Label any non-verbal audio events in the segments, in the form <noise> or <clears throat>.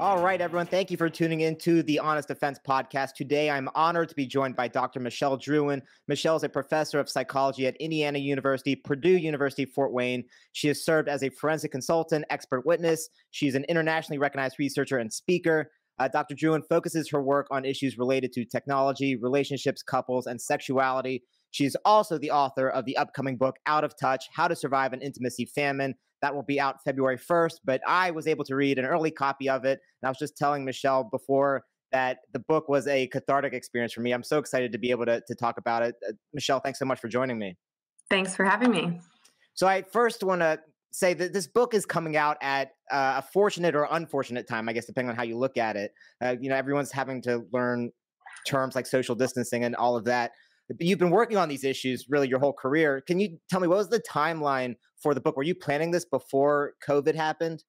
All right, everyone. Thank you for tuning in to the Honest Offense podcast. Today, I'm honored to be joined by Dr. Michelle Drouin. Michelle is a professor of psychology at Indiana University, Purdue University, Fort Wayne. She has served as a forensic consultant, expert witness. She's an internationally recognized researcher and speaker. Uh, Dr. Drouin focuses her work on issues related to technology, relationships, couples, and sexuality. She's also the author of the upcoming book, Out of Touch How to Survive an Intimacy Famine. That will be out February 1st, but I was able to read an early copy of it. And I was just telling Michelle before that the book was a cathartic experience for me. I'm so excited to be able to, to talk about it. Uh, Michelle, thanks so much for joining me. Thanks for having me. So, I first want to say that this book is coming out at uh, a fortunate or unfortunate time, I guess, depending on how you look at it. Uh, you know, everyone's having to learn terms like social distancing and all of that you've been working on these issues really your whole career. Can you tell me what was the timeline for the book? Were you planning this before COVID happened?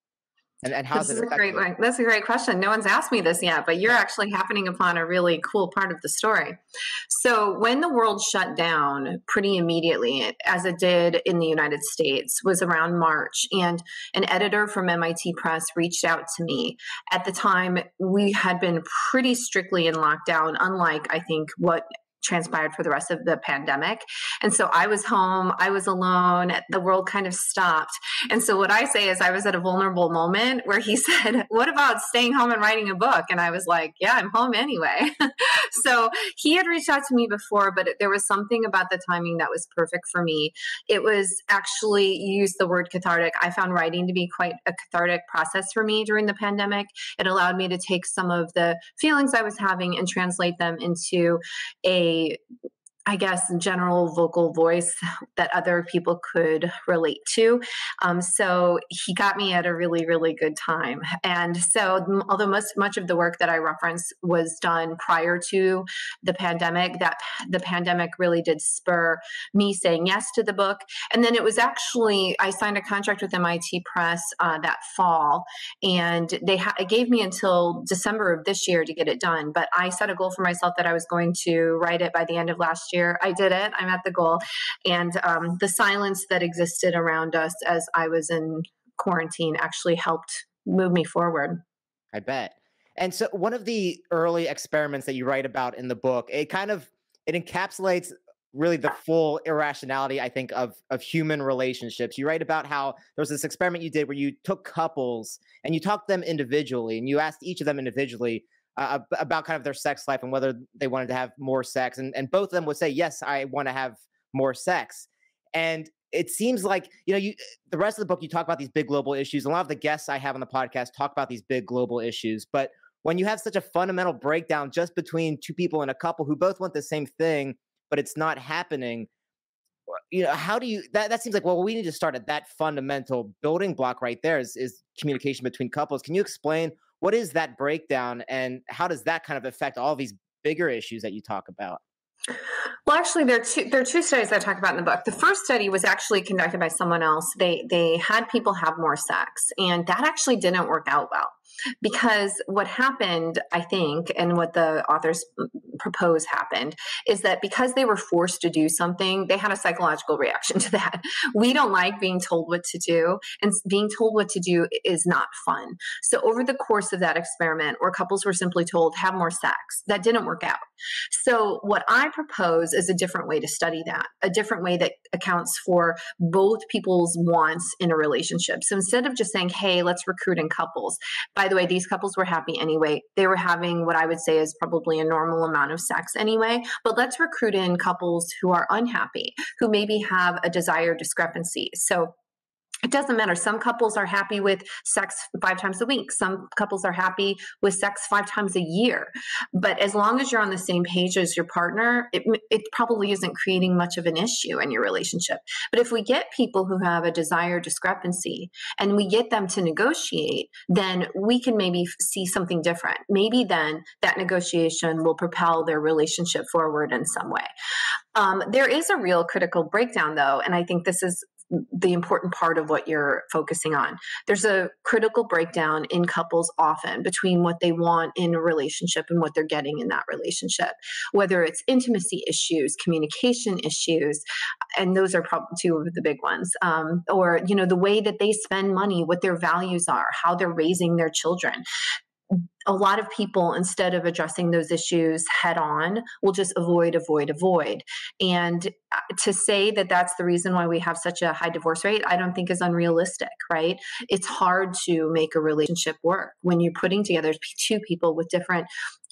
And, and how's that's it a great one. That's a great question. No one's asked me this yet, but you're actually happening upon a really cool part of the story. So when the world shut down pretty immediately, as it did in the United States, was around March, and an editor from MIT Press reached out to me. At the time, we had been pretty strictly in lockdown, unlike I think what transpired for the rest of the pandemic. And so I was home, I was alone, the world kind of stopped. And so what I say is I was at a vulnerable moment where he <laughs> said, What about staying home and writing a book? And I was like, Yeah, I'm home anyway. <laughs> so he had reached out to me before, but there was something about the timing that was perfect for me. It was actually, used the word cathartic. I found writing to be quite a cathartic process for me during the pandemic. It allowed me to take some of the feelings I was having and translate them into a they I guess, general vocal voice that other people could relate to. Um, so he got me at a really, really good time. And so, although most much of the work that I reference was done prior to the pandemic, that the pandemic really did spur me saying yes to the book. And then it was actually I signed a contract with MIT Press uh, that fall, and they ha- it gave me until December of this year to get it done. But I set a goal for myself that I was going to write it by the end of last year. I did it. I'm at the goal. And um, the silence that existed around us as I was in quarantine actually helped move me forward. I bet. And so one of the early experiments that you write about in the book, it kind of it encapsulates really the full irrationality i think of of human relationships you write about how there was this experiment you did where you took couples and you talked them individually and you asked each of them individually uh, about kind of their sex life and whether they wanted to have more sex. And, and both of them would say, yes, I want to have more sex. And it seems like, you know, you the rest of the book, you talk about these big global issues. A lot of the guests I have on the podcast talk about these big global issues. But when you have such a fundamental breakdown just between two people in a couple who both want the same thing, but it's not happening, you know, how do you that, that seems like well, we need to start at that fundamental building block right there is, is communication between couples. Can you explain what is that breakdown and how does that kind of affect all these bigger issues that you talk about? Well, actually, there are two there are two studies I talk about in the book. The first study was actually conducted by someone else. They they had people have more sex, and that actually didn't work out well because what happened, I think, and what the authors propose happened is that because they were forced to do something, they had a psychological reaction <laughs> to that. We don't like being told what to do, and being told what to do is not fun. So, over the course of that experiment, where couples were simply told, have more sex, that didn't work out. So, what I propose is a different way to study that, a different way that accounts for both people's wants in a relationship. So, instead of just saying, hey, let's recruit in couples, by the way, these couples were happy anyway. They were having what I would say is probably a normal amount of sex anyway. But let's recruit in couples who are unhappy, who maybe have a desire discrepancy. So it doesn't matter. Some couples are happy with sex five times a week. Some couples are happy with sex five times a year. But as long as you're on the same page as your partner, it, it probably isn't creating much of an issue in your relationship. But if we get people who have a desire discrepancy and we get them to negotiate, then we can maybe see something different. Maybe then that negotiation will propel their relationship forward in some way. Um, there is a real critical breakdown, though, and I think this is the important part of what you're focusing on. There's a critical breakdown in couples often between what they want in a relationship and what they're getting in that relationship, whether it's intimacy issues, communication issues, and those are probably two of the big ones, um, or you know the way that they spend money, what their values are, how they're raising their children a lot of people, instead of addressing those issues head on, will just avoid, avoid, avoid. And uh, to say that that's the reason why we have such a high divorce rate, I don't think is unrealistic, right? It's hard to make a relationship work when you're putting together two people with different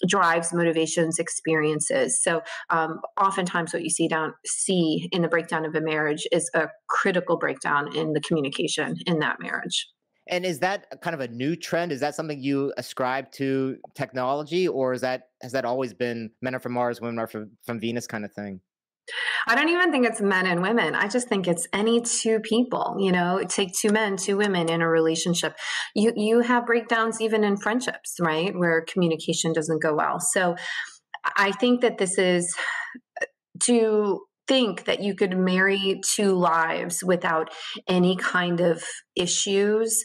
drives, motivations, experiences. So, um, oftentimes, what you see down see in the breakdown of a marriage is a critical breakdown in the communication in that marriage. And is that kind of a new trend? Is that something you ascribe to technology, or is that has that always been men are from Mars, women are from, from Venus kind of thing? I don't even think it's men and women. I just think it's any two people, you know, take two men, two women in a relationship. You you have breakdowns even in friendships, right? Where communication doesn't go well. So I think that this is to think that you could marry two lives without any kind of issues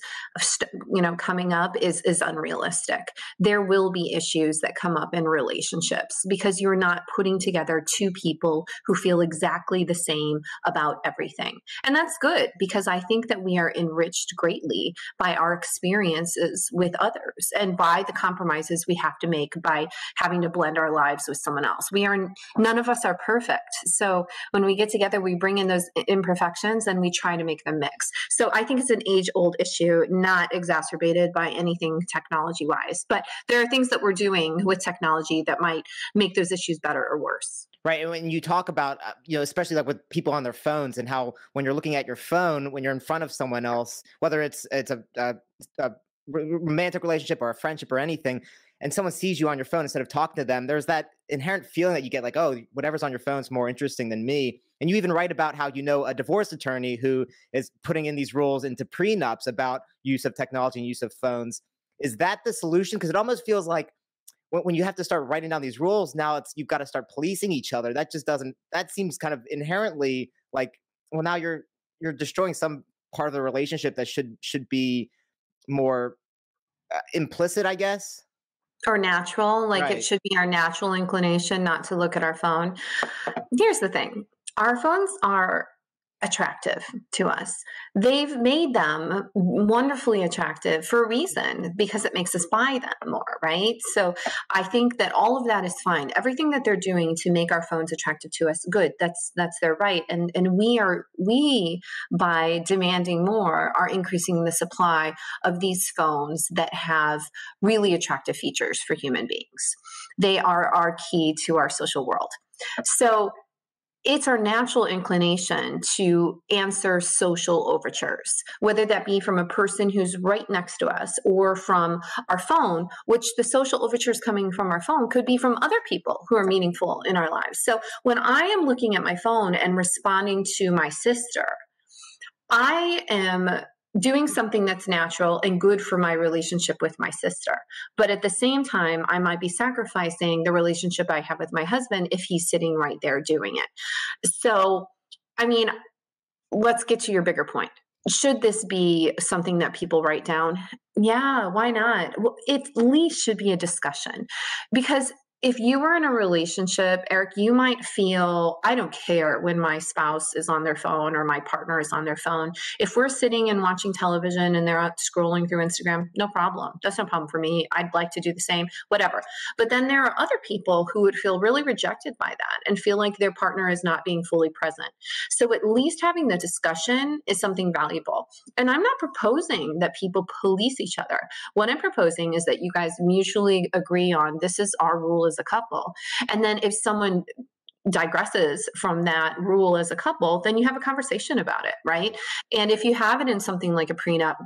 you know coming up is is unrealistic. There will be issues that come up in relationships because you're not putting together two people who feel exactly the same about everything. And that's good because i think that we are enriched greatly by our experiences with others and by the compromises we have to make by having to blend our lives with someone else. We are none of us are perfect. So when we get together we bring in those imperfections and we try to make them mix. So i think it's an age old issue, not exacerbated by anything technology wise. But there are things that we're doing with technology that might make those issues better or worse. Right. And when you talk about, uh, you know, especially like with people on their phones and how when you're looking at your phone, when you're in front of someone else, whether it's it's a, a, a romantic relationship or a friendship or anything, and someone sees you on your phone instead of talking to them, there's that inherent feeling that you get like, oh, whatever's on your phone is more interesting than me. And you even write about how you know a divorce attorney who is putting in these rules into prenups about use of technology and use of phones. Is that the solution? Because it almost feels like when, you have to start writing down these rules, now it's you've got to start policing each other. That just doesn't. That seems kind of inherently like, well, now you're you're destroying some part of the relationship that should should be more uh, implicit, I guess or natural like right. it should be our natural inclination not to look at our phone here's the thing our phones are attractive to us. They've made them wonderfully attractive for a reason because it makes us buy them more, right? So I think that all of that is fine. Everything that they're doing to make our phones attractive to us, good. That's that's their right. And and we are we by demanding more are increasing the supply of these phones that have really attractive features for human beings. They are our key to our social world. So it's our natural inclination to answer social overtures, whether that be from a person who's right next to us or from our phone, which the social overtures coming from our phone could be from other people who are meaningful in our lives. So when I am looking at my phone and responding to my sister, I am doing something that's natural and good for my relationship with my sister. But at the same time, I might be sacrificing the relationship I have with my husband if he's sitting right there doing it. So, I mean, let's get to your bigger point. Should this be something that people write down? Yeah, why not? Well, it at least should be a discussion because if you were in a relationship, Eric, you might feel, I don't care when my spouse is on their phone or my partner is on their phone. If we're sitting and watching television and they're out scrolling through Instagram, no problem. That's no problem for me. I'd like to do the same, whatever. But then there are other people who would feel really rejected by that and feel like their partner is not being fully present. So at least having the discussion is something valuable. And I'm not proposing that people police each other. What I'm proposing is that you guys mutually agree on this is our rule as a couple. And then if someone digresses from that rule as a couple, then you have a conversation about it, right? And if you have it in something like a prenup,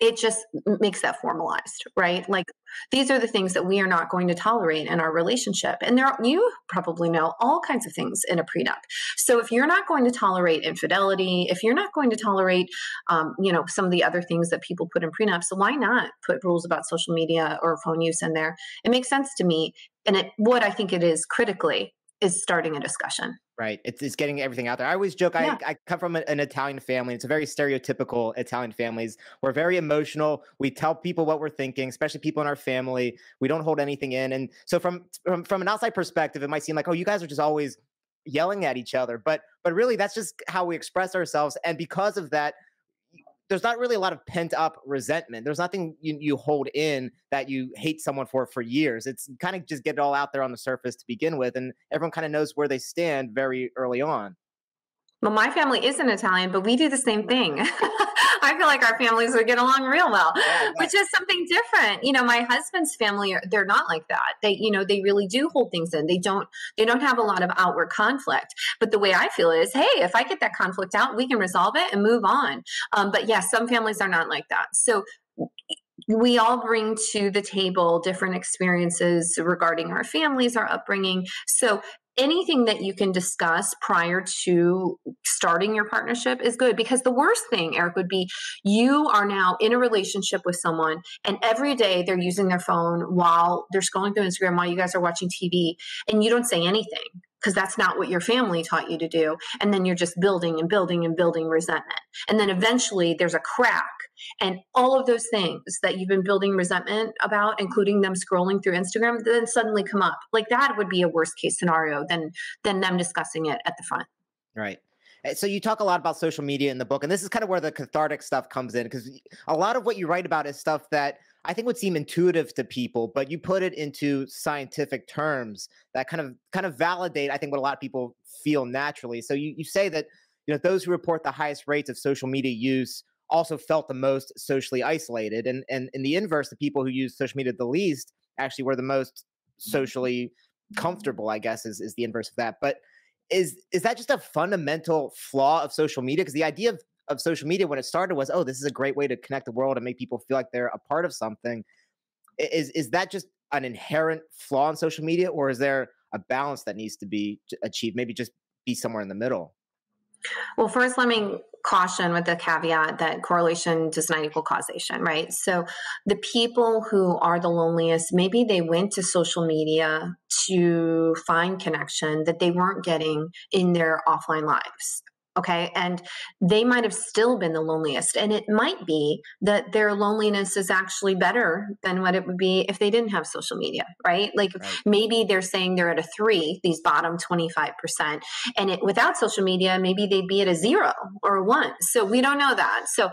it just makes that formalized, right? Like these are the things that we are not going to tolerate in our relationship. And there are, you probably know all kinds of things in a prenup. So if you're not going to tolerate infidelity, if you're not going to tolerate, um, you know, some of the other things that people put in prenups, why not put rules about social media or phone use in there? It makes sense to me. And it, what I think it is critically is starting a discussion. Right. It's, it's getting everything out there. I always joke, yeah. I, I come from an Italian family. It's a very stereotypical Italian families. We're very emotional. We tell people what we're thinking, especially people in our family. We don't hold anything in. And so from, from, from an outside perspective, it might seem like, oh, you guys are just always yelling at each other. But, but really that's just how we express ourselves. And because of that, there's not really a lot of pent up resentment. There's nothing you, you hold in that you hate someone for for years. It's kind of just get it all out there on the surface to begin with, and everyone kind of knows where they stand very early on. Well, my family isn't Italian, but we do the same thing. <laughs> I feel like our families would get along real well, yeah, which is something different. You know, my husband's family they're not like that. They, you know, they really do hold things in. They don't they don't have a lot of outward conflict. But the way I feel is, hey, if I get that conflict out, we can resolve it and move on. Um, but yes, yeah, some families are not like that. So we all bring to the table different experiences regarding our families, our upbringing. So anything that you can discuss prior to starting your partnership is good because the worst thing eric would be you are now in a relationship with someone and every day they're using their phone while they're scrolling through instagram while you guys are watching tv and you don't say anything because that's not what your family taught you to do. And then you're just building and building and building resentment. And then eventually there's a crack. And all of those things that you've been building resentment about, including them scrolling through Instagram, then suddenly come up. Like that would be a worst case scenario than than them discussing it at the front. Right. Eh, so you talk a lot about social media in the book, and this is kind of where the cathartic stuff comes in because a lot of what you write about is stuff that I think would seem intuitive to people, but you put it into scientific terms that kind of kind of validate, I think, what a lot of people feel naturally. So you, you say that you know those who report the highest rates of social media use also felt the most socially isolated. And and in the inverse, the people who use social media the least actually were the most mm-hmm. socially comfortable, I guess, is, is the inverse of that. But is is that just a fundamental flaw of social media? Because the idea of of social media when it started was, oh, this is a great way to connect the world and make people feel like they're a part of something. Is is that just an inherent flaw in social media, or is there a balance that needs to be achieved? Maybe just be somewhere in the middle. Well, first, let me caution with the caveat that correlation does not equal causation, right? So, the people who are the loneliest, maybe they went to social media to find connection that they weren't getting in their offline lives. Okay. And they might have still been the loneliest. And it might be that their loneliness is actually better than what it would be if they didn't have social media, right? Like right. maybe they're saying they're at a three, these bottom 25%. And it, without social media, maybe they'd be at a zero or a one. So we don't know that. So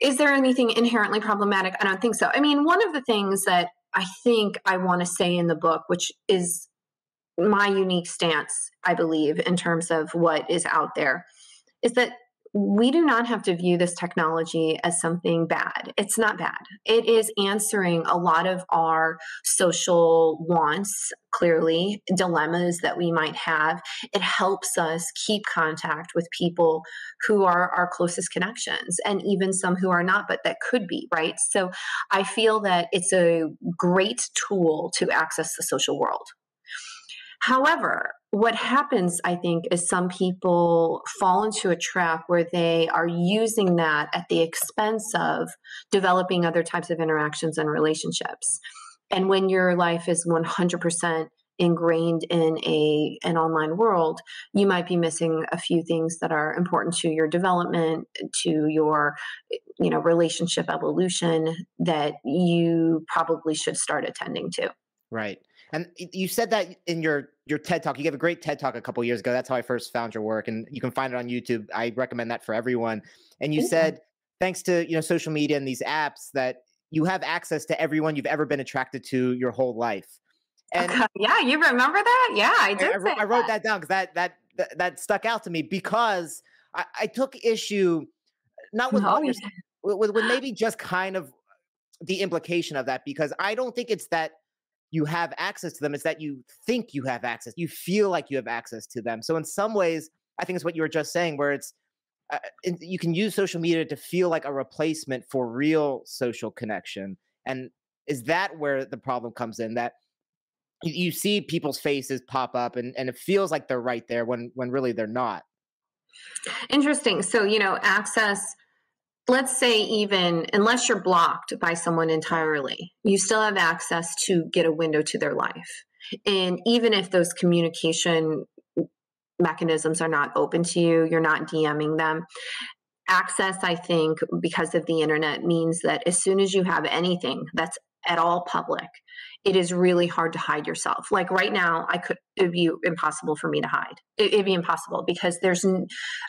is there anything inherently problematic? I don't think so. I mean, one of the things that I think I want to say in the book, which is my unique stance, I believe, in terms of what is out there, is that we do not have to view this technology as something bad. It's not bad. It is answering a lot of our social wants, clearly, dilemmas that we might have. It helps us keep contact with people who are our closest connections and even some who are not, but that could be, right? So I feel that it's a great tool to access the social world. However, what happens, I think, is some people fall into a trap where they are using that at the expense of developing other types of interactions and relationships. And when your life is 100% ingrained in a an online world you might be missing a few things that are important to your development to your you know relationship evolution that you probably should start attending to right and you said that in your your TED talk. You gave a great TED talk a couple years ago. That's how I first found your work, and you can find it on YouTube. I recommend that for everyone. And you said, thanks to you know social media and these apps, that you have access to everyone you've ever been attracted to your whole life. And yeah, you remember that? Yeah, I did. I, I, I wrote that, down because that, that that that stuck out to me because I, I took issue not with, yeah. with with <gasps> maybe just kind of the implication of that because I don't think it's that you have access to them. It's that you think you have access. You feel like you have access to them. So in some ways, I think it's what you were just saying, where it's uh, you can use social media to feel like a replacement for real social connection. And is that where the problem comes in? That you, you see people's faces pop up, and and it feels like they're right there when when really they're not. Interesting. So you know, access let's say even unless you're blocked by someone entirely you still have access to get a window to their life. And even if those communication mechanisms are not open to you you're not dming them access i think because of the internet means that as soon as you have anything that's at all public it is really hard to hide yourself. Like right now, I could, it would be impossible for me to hide. It, would be impossible because there's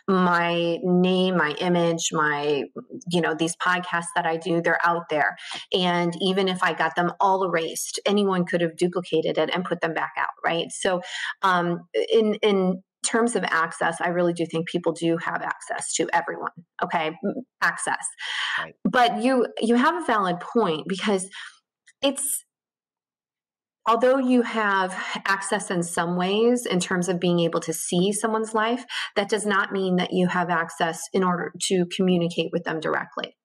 my name, my image, my, you know, these podcasts that I do, they're out there. And even if I got them all erased, anyone could have duplicated it and put them back out. Right. So, um, in, in, terms of access, I really do think people do have access to everyone. Okay, access. Right. But you you have a valid point because it's although you have access in some ways in terms of being able to see someone's life, that does not mean that you have access in order to communicate with them directly.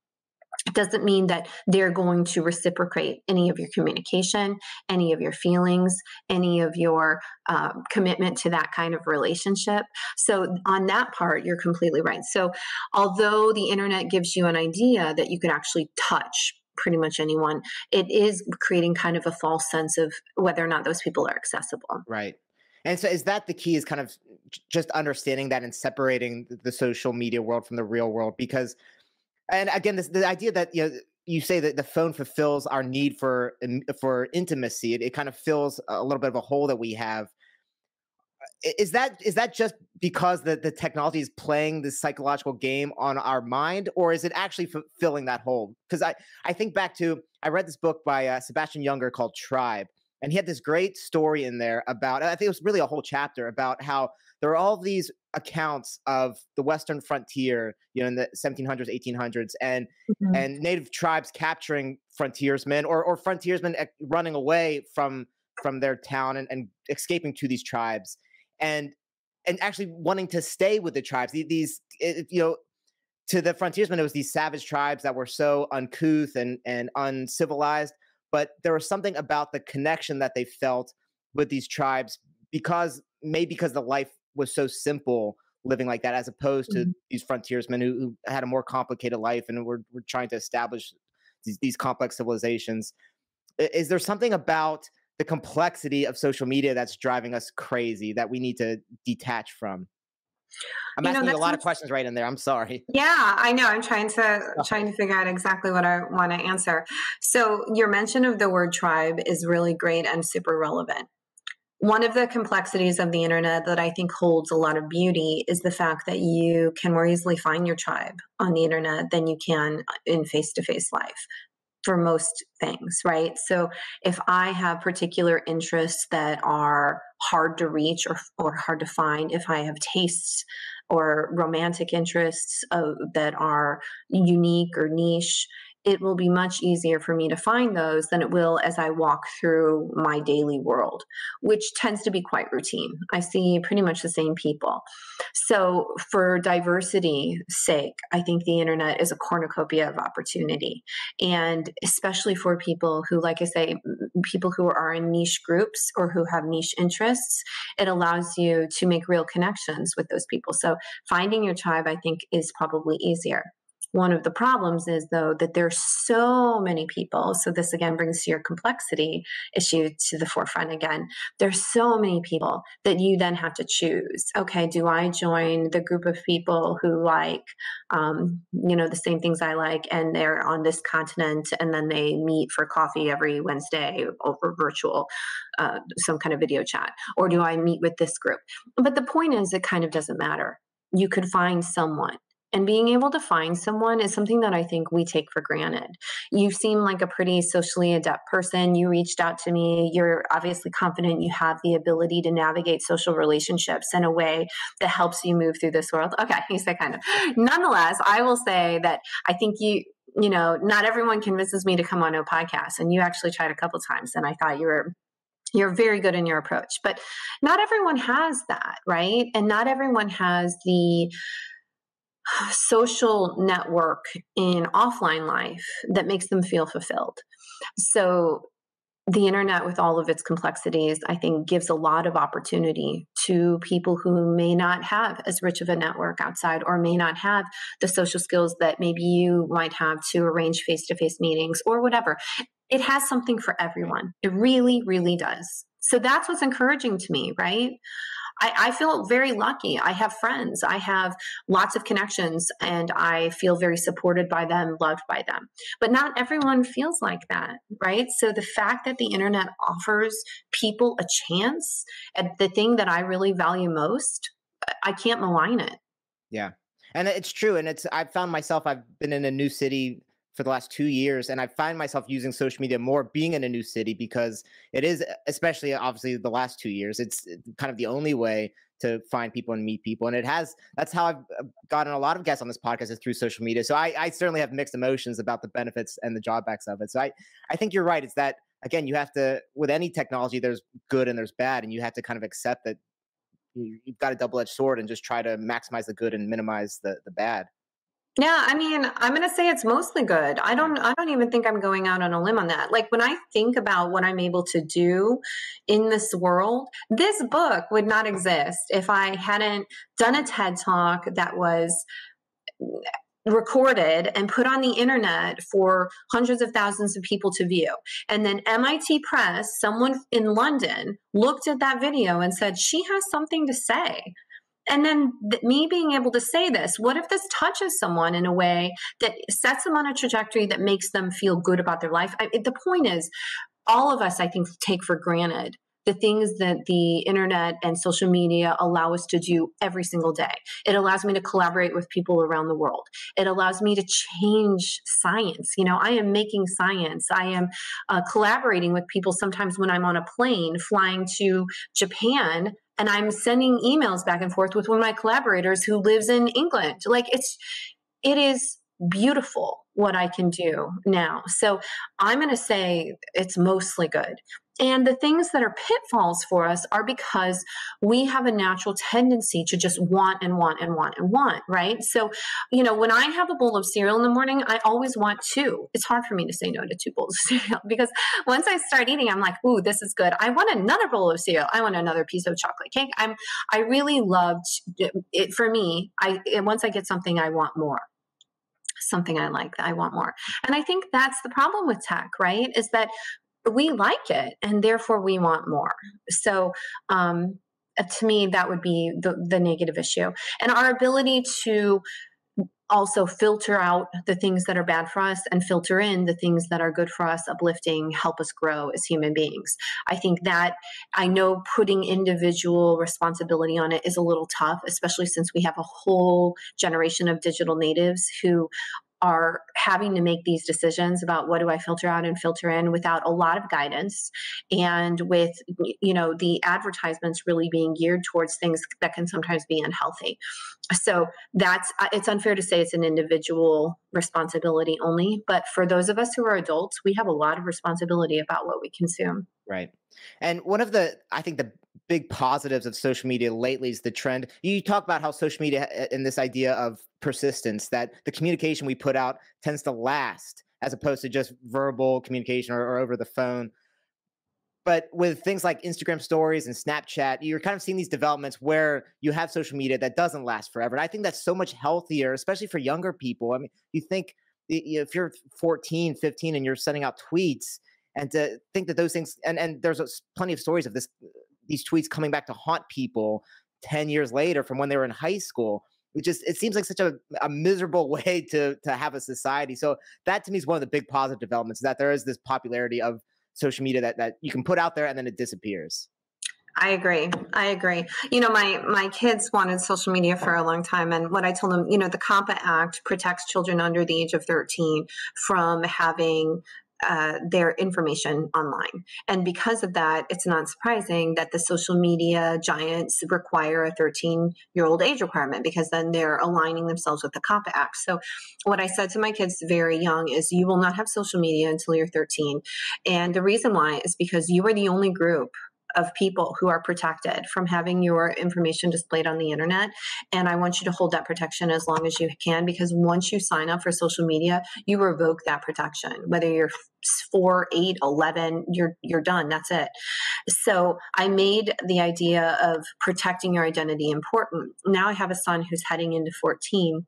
It doesn't mean that they're going to reciprocate any of your communication, any of your feelings, any of your uh, commitment to that kind of relationship. So, on that part, you're completely right. So, although the internet gives you an idea that you can actually touch pretty much anyone, it is creating kind of a false sense of whether or not those people are accessible. Right. And so is that the key is kind of just understanding that and separating the social media world from the real world because and again this the idea that you know you say that the phone fulfills our need for for intimacy it, it kind of fills a little bit of a hole that we have is that is that just because the, the technology is playing this psychological game on our mind or is it actually f- filling that hole because i i think back to i read this book by uh, Sebastian Junger called tribe and he had this great story in there about i think it was really a whole chapter about how there are all these accounts of the western frontier you know in the 1700s 1800s and mm-hmm. and native tribes capturing frontiersmen or or frontiersmen running away from from their town and, and escaping to these tribes and and actually wanting to stay with the tribes. These, you know, to the frontiersmen, it was these savage tribes that were so uncouth and and uncivilized. But there was something about the connection that they felt with these tribes because maybe because the life was so simple living like that as opposed to mm-hmm. these frontiersmen who, who, had a more complicated life and were, were trying to establish these, these complex civilizations is there something about the complexity of social media that's driving us crazy that we need to detach from. I'm you asking know, a lot of questions right in there. I'm sorry. Yeah, I know. I'm trying to oh. trying to figure out exactly what I want to answer. So your mention of the word tribe is really great and super relevant. One of the complexities of the internet that I think holds a lot of beauty is the fact that you can more easily find your tribe on the internet than you can in face to face life for most things, right? So if I have particular interests that are hard to reach or, or hard to find, if I have tastes or romantic interests uh, that are unique or niche, it will be much easier for me to find those than it will as I walk through my daily world, which tends to be quite routine. I see pretty much the same people. So, for diversity's sake, I think the internet is a cornucopia of opportunity. And especially for people who, like I say, people who are in niche groups or who have niche interests, it allows you to make real connections with those people. So, finding your tribe, I think, is probably easier. One of the problems is, though, that there's so many people. So, this again brings your complexity issue to the forefront again. There's so many people that you then have to choose. Okay, do I join the group of people who like, um, you know, the same things I like and they're on this continent and then they meet for coffee every Wednesday over virtual, uh, some kind of video chat? Or do I meet with this group? But the point is, it kind of doesn't matter. You could find someone and being able to find someone is something that I think we take for granted. You seem like a pretty socially adept person. You reached out to me. You're obviously confident you have the ability to navigate social relationships in a way that helps you move through this world. Okay, <laughs> you say kind of. Nonetheless, I will say that I think you you know, not everyone convinces me to come on a podcast, and you actually tried a couple times, and I thought you were you're very good in your approach but not everyone has that right and not everyone has the social network in offline life that makes them feel fulfilled. So, the internet, with all of its complexities, I think gives a lot of opportunity to people who may not have as rich of a network outside or may not have the social skills that maybe you might have to arrange face to face meetings or whatever. It has something for everyone. It really, really does. So that's what's encouraging to me, right? I, I, feel very lucky. I have friends, I have lots of connections, and I feel very supported by them, loved by them. But not everyone feels like that, right? So the fact that the internet offers people a chance at the thing that I really value most, I can't malign it. Yeah. And it's true. And it's, I've found myself, I've been in a new city for the last two years and i find myself using social media more being in a new city because it is especially obviously the last two years it's kind of the only way to find people and meet people and it has that's how i've uh, gotten a lot of guests on this podcast is through social media so I, I certainly have mixed emotions about the benefits and the drawbacks of it so i i think you're right it's that again you have to with any technology there's good and there's bad and you have to kind of accept that you've got a double-edged sword and just try to maximize the good and minimize the the bad yeah, I mean, I'm going to say it's mostly good. I don't I don't even think I'm going out on a limb on that. Like when I think about what I'm able to do in this world, this book would not exist if I hadn't done a TED Talk that was mm, recorded and put on the internet for hundreds of thousands of people to view. And then MIT Press, someone in London, looked at that video and said, She has something to say and then th- me being able to say this what if this touches someone in a way that sets them on a trajectory that makes them feel good about their life I, the point is all of us i think take for granted the things that the internet and social media allow us to do every single day. It allows me to collaborate with people around the world. It allows me to change science. You know, I am making science. I am uh, collaborating with people sometimes when I'm on a plane flying to Japan and I'm sending emails back and forth with one of my collaborators who lives in England. Like it's it is beautiful what I can do now. So I'm going to say it's mostly good. And the things that are pitfalls for us are because we have a natural tendency to just want and want and want and want, right? So, you know, when I have a bowl of cereal in the morning, I always want two. It's hard for me to say no to two bowls of <laughs> cereal because once I start eating, I'm like, ooh, this is good. I want another bowl of cereal. I want another piece of chocolate cake. I'm, I really loved it for me. I, once I get something, I want more something I like, that I want more. And I think that's the problem with tech, right? Is that we like it and therefore we want more. So, um, uh, to me, that would be the, the negative issue. And our ability to also filter out the things that are bad for us and filter in the things that are good for us, uplifting, help us grow as human beings. I think that I know putting individual responsibility on it is a little tough, especially since we have a whole generation of digital natives who are having to make these decisions about what do I filter out and filter in without a lot of guidance and with you know the advertisements really being geared towards things that can sometimes be unhealthy. So that's uh, it's unfair to say it's an individual responsibility only, but for those of us who are adults, we have a lot of responsibility about what we consume. Right. And one of the I think the big positives of social media lately is the trend. You talk about how social media eh, and this idea of persistence that the communication we put out tends to last as opposed to just verbal communication or, or over the phone. But with things like Instagram stories and Snapchat, you're kind of seeing these developments where you have social media that doesn't last forever. And I think that's so much healthier, especially for younger people. I mean, you think if you're 14, 15 and you're sending out tweets, and to think that those things and and there's plenty of stories of this uh, these tweets coming back to haunt people 10 years later from when they were in high school it just it seems like such a, a miserable <laughs> way to to have a society so that to me is one of the big positive developments that there is this popularity of social media that that you can put out there and then it disappears I agree. I agree. You know, my my kids wanted social media for a long time, and what I told them, you know, the COPPA Act protects children under the age of thirteen from having uh, their information online. And because of that, it's not surprising that the social media giants require a 13 year old age requirement because then they're aligning themselves with the COPPA Act. So, what I said to my kids very young is, you will not have social media until you're 13. And the reason why is because you are the only group of people who are protected from having your information displayed on the internet. And I want you to hold that protection as long as you can because once you sign up for social media, you revoke that protection. Whether you're four, eight, 11, you're, you're done. That's it. So I made the idea of protecting your identity important. Now I have a son who's heading into 14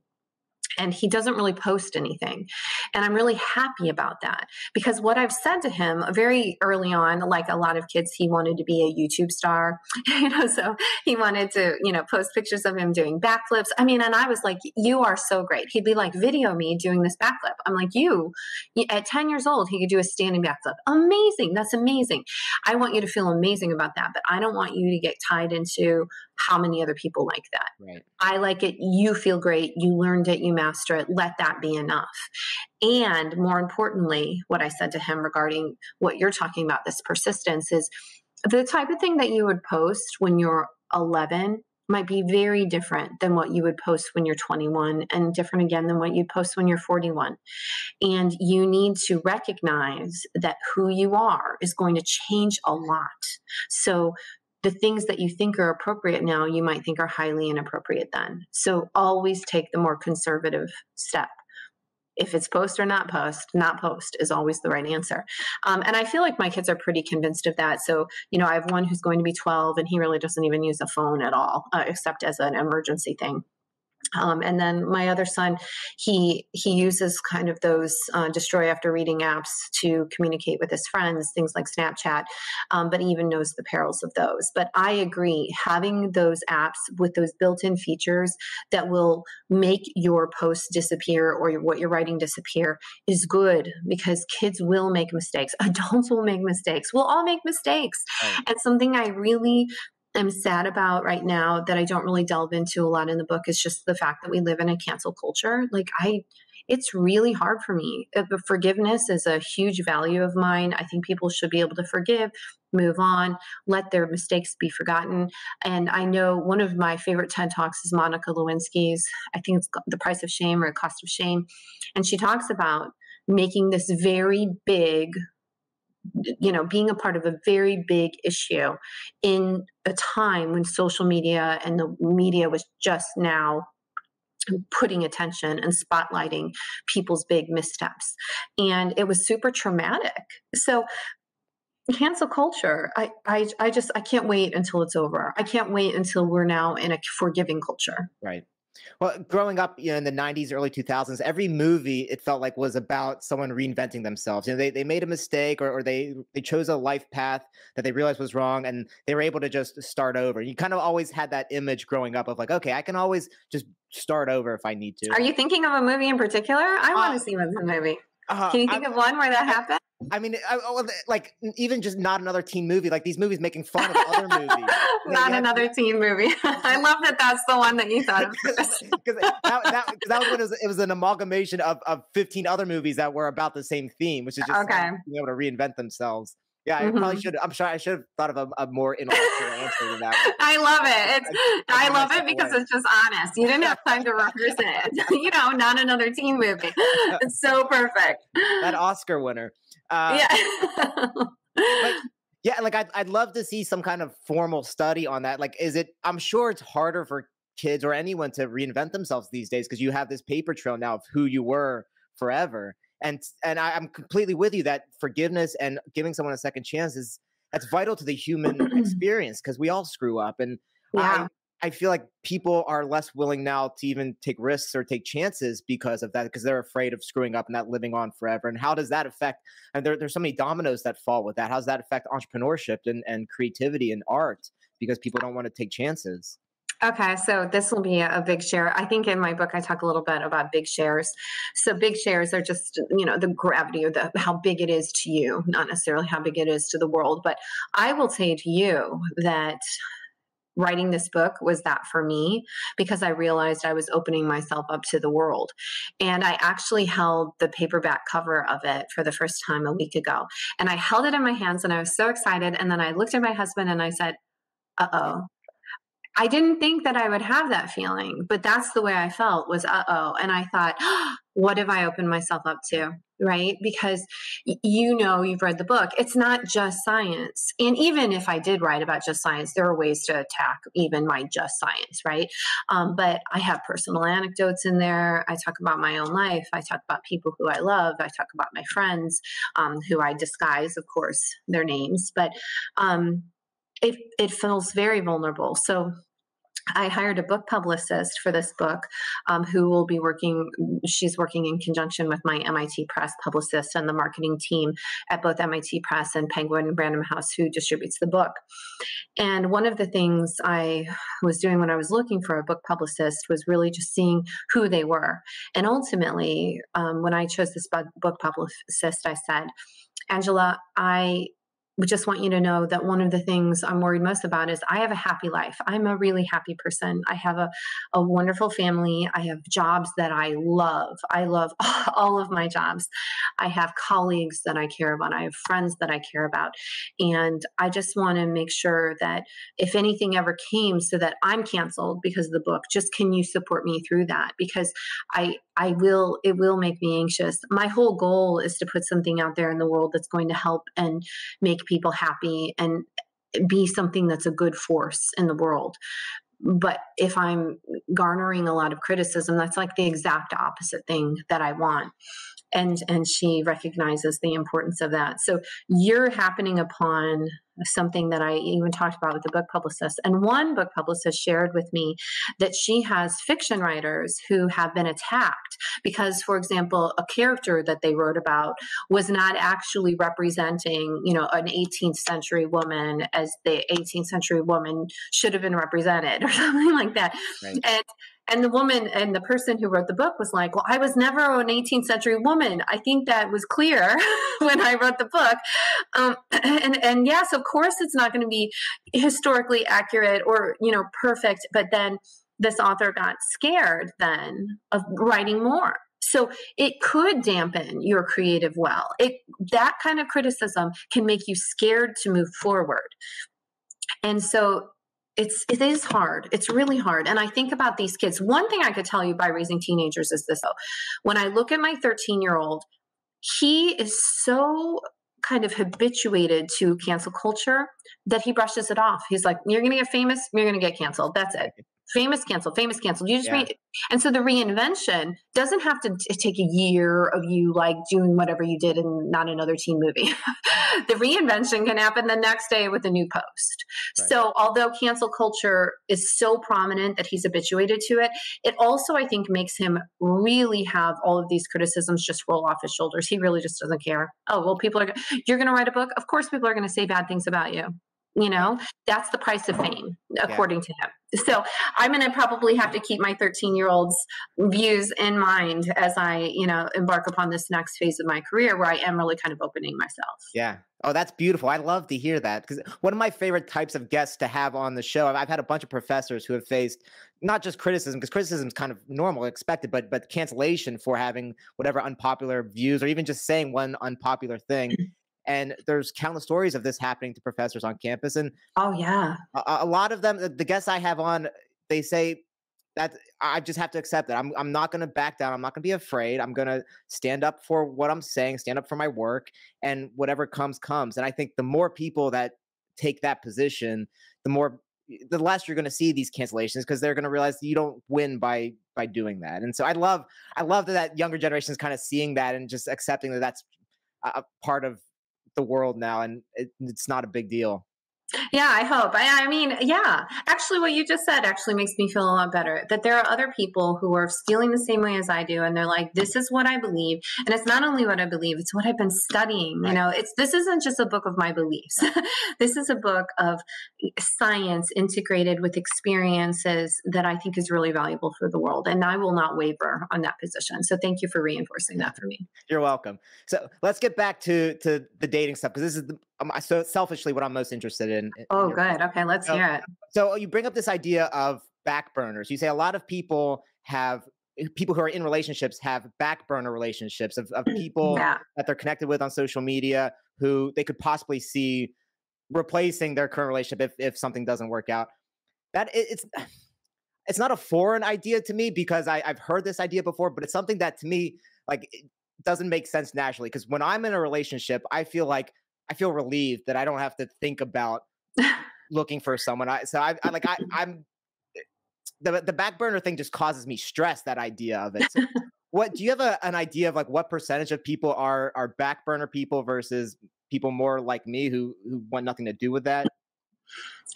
and he doesn't really post anything. And I'm really happy about that because what I've said to him very early on, like a lot of kids, he wanted to be a YouTube star, <laughs> you know, so he wanted to, you know, post pictures of him doing backflips. I mean, and I was like, you are so great. He'd be like, video me doing this backflip. I'm like, you, at 10 years old, he could do a standing backflip. Amazing. That's amazing. I want you to feel amazing about that, but I don't want you to get tied into how many other people like that. Right. I like it. You feel great. You learned it. You master it. Let that be enough. And more importantly, what I said to him regarding what you're talking about, this persistence, is the type of thing that you would post when you're 11 might be very different than what you would post when you're 21 and different again than what you post when you're 41. And you need to recognize that who you are is going to change a lot. So the things that you think are appropriate now, you might think are highly inappropriate then. So always take the more conservative step. If it's post or not post, not post is always the right answer. Um, and I feel like my kids are pretty convinced of that. So, you know, I have one who's going to be 12 and he really doesn't even use a phone at all, uh, except as an emergency thing. Um, and then my other son, he he uses kind of those uh, destroy after reading apps to communicate with his friends, things like Snapchat, um, but he even knows the perils of those. But I agree, having those apps with those built-in features that will make your posts disappear or what you're writing disappear is good because kids will make mistakes. <laughs> Adults will make mistakes. We'll all make mistakes. Right. And something I really am sad about right now that I don't really delve into a lot in the book is just the fact that we live in a cancel culture. Like I it's really hard for me. Uh, forgiveness is a huge value of mine. I think people should be able to forgive, move on, let their mistakes be forgotten. And I know one of my favorite TED Talks is Monica Lewinsky's, I think it's The Price of Shame or Cost of Shame. And she talks about making this very big you know being a part of a very big issue in a time when social media and the media was just now putting attention and spotlighting people's big missteps. And it was super traumatic. So cancel culture. I, I i just i can't wait until it's over. I can't wait until we're now in a forgiving culture. Right well, growing up, you know, in the '90s, early 2000s, every movie it felt like was about someone reinventing themselves. You know, they, they made a mistake or, or they they chose a life path that they realized was wrong, and they were able to just start over. You kind of always had that image growing up of like, okay, I can always just start over if I need to. Are you thinking of a movie in particular? I uh, want to see the movie. Uh, can you think I, of one where that happened? I mean, I, like even just not another teen movie. Like these movies making fun of other <laughs> movies. not another to, teen movie. <laughs> I love that. That's the one that you thought of. <laughs> Because that, that, that, was when it was, it was an amalgamation of, of 15 other movies that were about the same theme, which is just okay. like, being able to reinvent themselves. Yeah, I mm-hmm. probably should. I'm sure I should have thought of a, a more intellectual answer than that. I love it. It's, I, I, I love it because it's just honest. You didn't have time to rehearse it. you know, not another teen movie. It's so perfect. That Oscar winner. Uh, yeah. but <laughs> yeah, like I'd, I'd love to see some kind of formal study on that. Like, is it, I'm sure it's harder for kids or anyone to reinvent themselves these days because you have this paper trail now of who you were forever. And, and I, I'm completely with you that forgiveness and giving someone a second chance is, that's vital to the human <clears throat> experience because we all screw up. And yeah. I feel like people are less willing now to even take risks or take chances because of that, because they're afraid of screwing up and that living on forever. And how does that affect? And there, there's so many dominoes that fall with that. How does that affect entrepreneurship and, and creativity and art? Because people don't want to take chances. Okay, so this will be a big share. I think in my book I talk a little bit about big shares. So big shares are just you know the gravity or the how big it is to you, not necessarily how big it is to the world. But I will say to you that writing this book was that for me because I realized I was opening myself up to the world. And I actually held the paperback cover of it for the first time a week ago. And I held it in my hands and I was so excited. And then I looked at my husband and I said, uh oh. I didn't think that I would have that feeling, but that's the way I felt was uh oh. And I thought, <gasps> what have I opened myself up to? right? Because you know, you've read the book, it's not just science. And even if I did write about just science, there are ways to attack even my just science, right? Um, but I have personal anecdotes in there. I talk about my own life. I talk about people who I love. I talk about my friends um, who I disguise, of course, their names. But um, it, it feels very vulnerable. So I hired a book publicist for this book um, who will be working, she's working in conjunction with my MIT Press publicist and the marketing team at both MIT Press and Penguin Random House, who distributes the book. And one of the things I was doing when I was looking for a book publicist was really just seeing who they were. And ultimately, um, when I chose this book publicist, I said, Angela, I we just want you to know that one of the things I'm worried most about is I have a happy life. I'm a really happy person. I have a, a wonderful family. I have jobs that I love. I love <laughs> all of my jobs. I have colleagues that I care about. I have friends that I care about. And I just want to make sure that if anything ever came so that I'm canceled because of the book, just can you support me through that? Because I, I will, it will make me anxious. My whole goal is to put something out there in the world that's going to help and make people happy and be something that's a good force in the world. But if I'm garnering a lot of criticism, that's like the exact opposite thing that I want and and she recognizes the importance of that so you're happening upon something that i even talked about with the book publicist and one book publicist shared with me that she has fiction writers who have been attacked because for example a character that they wrote about was not actually representing you know an 18th century woman as the 18th century woman should have been represented <laughs> or something like that right. and and the woman and the person who wrote the book was like, Well, I was never an 18th century woman. I think that was clear <laughs> when I wrote the book. Um, <clears throat> and, and yes, of course, it's not going to be historically accurate or, you know, perfect. But then this author got scared then of writing more. So it could dampen your creative well. It that kind of criticism can make you scared to move forward. And so it's it is hard. It's really hard. And i think about these kids. One thing i could tell you by raising teenagers is this though. When i look at my 13 year old he is so kind of habituated to cancel culture that he brushes it off. He's like you're gonna get famous you're gonna get canceled. That's it famous cancel famous cancel. You just yeah. Re- and so the reinvention doesn't have to t- take a year of you like doing whatever you did in not another teen movie. <laughs> The reinvention can happen the next day with a new post. Right. so although cancel culture is so prominent that he's habituated to it it also i think makes him really have all of these criticisms just roll off his shoulders. He really just doesn't care. Oh well people are you're going to write a book? Of course people are going to say bad things about you. You know? That's the price of fame according yeah. to him so i'm going to probably have to keep my 13 year old's views in mind as i you know embark upon this next phase of my career where i am really kind of opening myself. Yeah. Oh that's beautiful. I love to hear that because one of my favorite types of guests to have on the show i've had a bunch of professors who have faced not just criticism because criticism is kind of normal expected but but cancellation for having whatever unpopular views or even just saying one unpopular thing <clears throat> and there's countless stories of this happening to professors on campus and oh yeah. a, a lot of them the guests i have on they say that i just have to accept that. I'm, I'm not going to back down. I'm not going to be afraid. I'm going to stand up for what i'm saying stand up for my work and whatever comes comes. And i think the more people that take that position the more the less you're going to see these cancellations because they're going to realize you don't win by by doing that. And so i love i love that, that younger generation is kind of seeing that and just accepting that that's a part of the world now, and it, it's not a big deal. Yeah, I hope. I, I, mean, yeah. Actually, what you just said actually makes me feel a lot better. That there are other people who are feeling the same way as I do, and they're like, "This is what I believe," and it's not only what I believe; it's what I've been studying. Right. You know, it's this isn't just a book of my beliefs. <laughs> this is a book of science integrated with experiences that I think is really valuable for the world, and I will not waver on that position. So, thank you for reinforcing that for me. You're welcome. So, let's get back to to the dating stuff because this is the um, so selfishly what I'm most interested in. in oh, good. Okay, let's so, hear it. So you bring up this idea of back burners. You say a lot of people have eh, people who are in relationships have back burner relationships of, of <clears throat> people yeah. that they're connected with on social media who they could possibly see replacing their current relationship if, if something doesn't work out. That it's <sighs> it's not a foreign idea to me because I, I've heard this idea before, but it's something that to me like doesn't make sense naturally. Because when I'm in a relationship, I feel like I feel relieved that I don't have to think about <laughs> looking for someone. I so I, I like I I'm the the back burner thing just causes me stress. That idea of it. So what do you have a, an idea of like what percentage of people are are back burner people versus people more like me who who want nothing to do with that?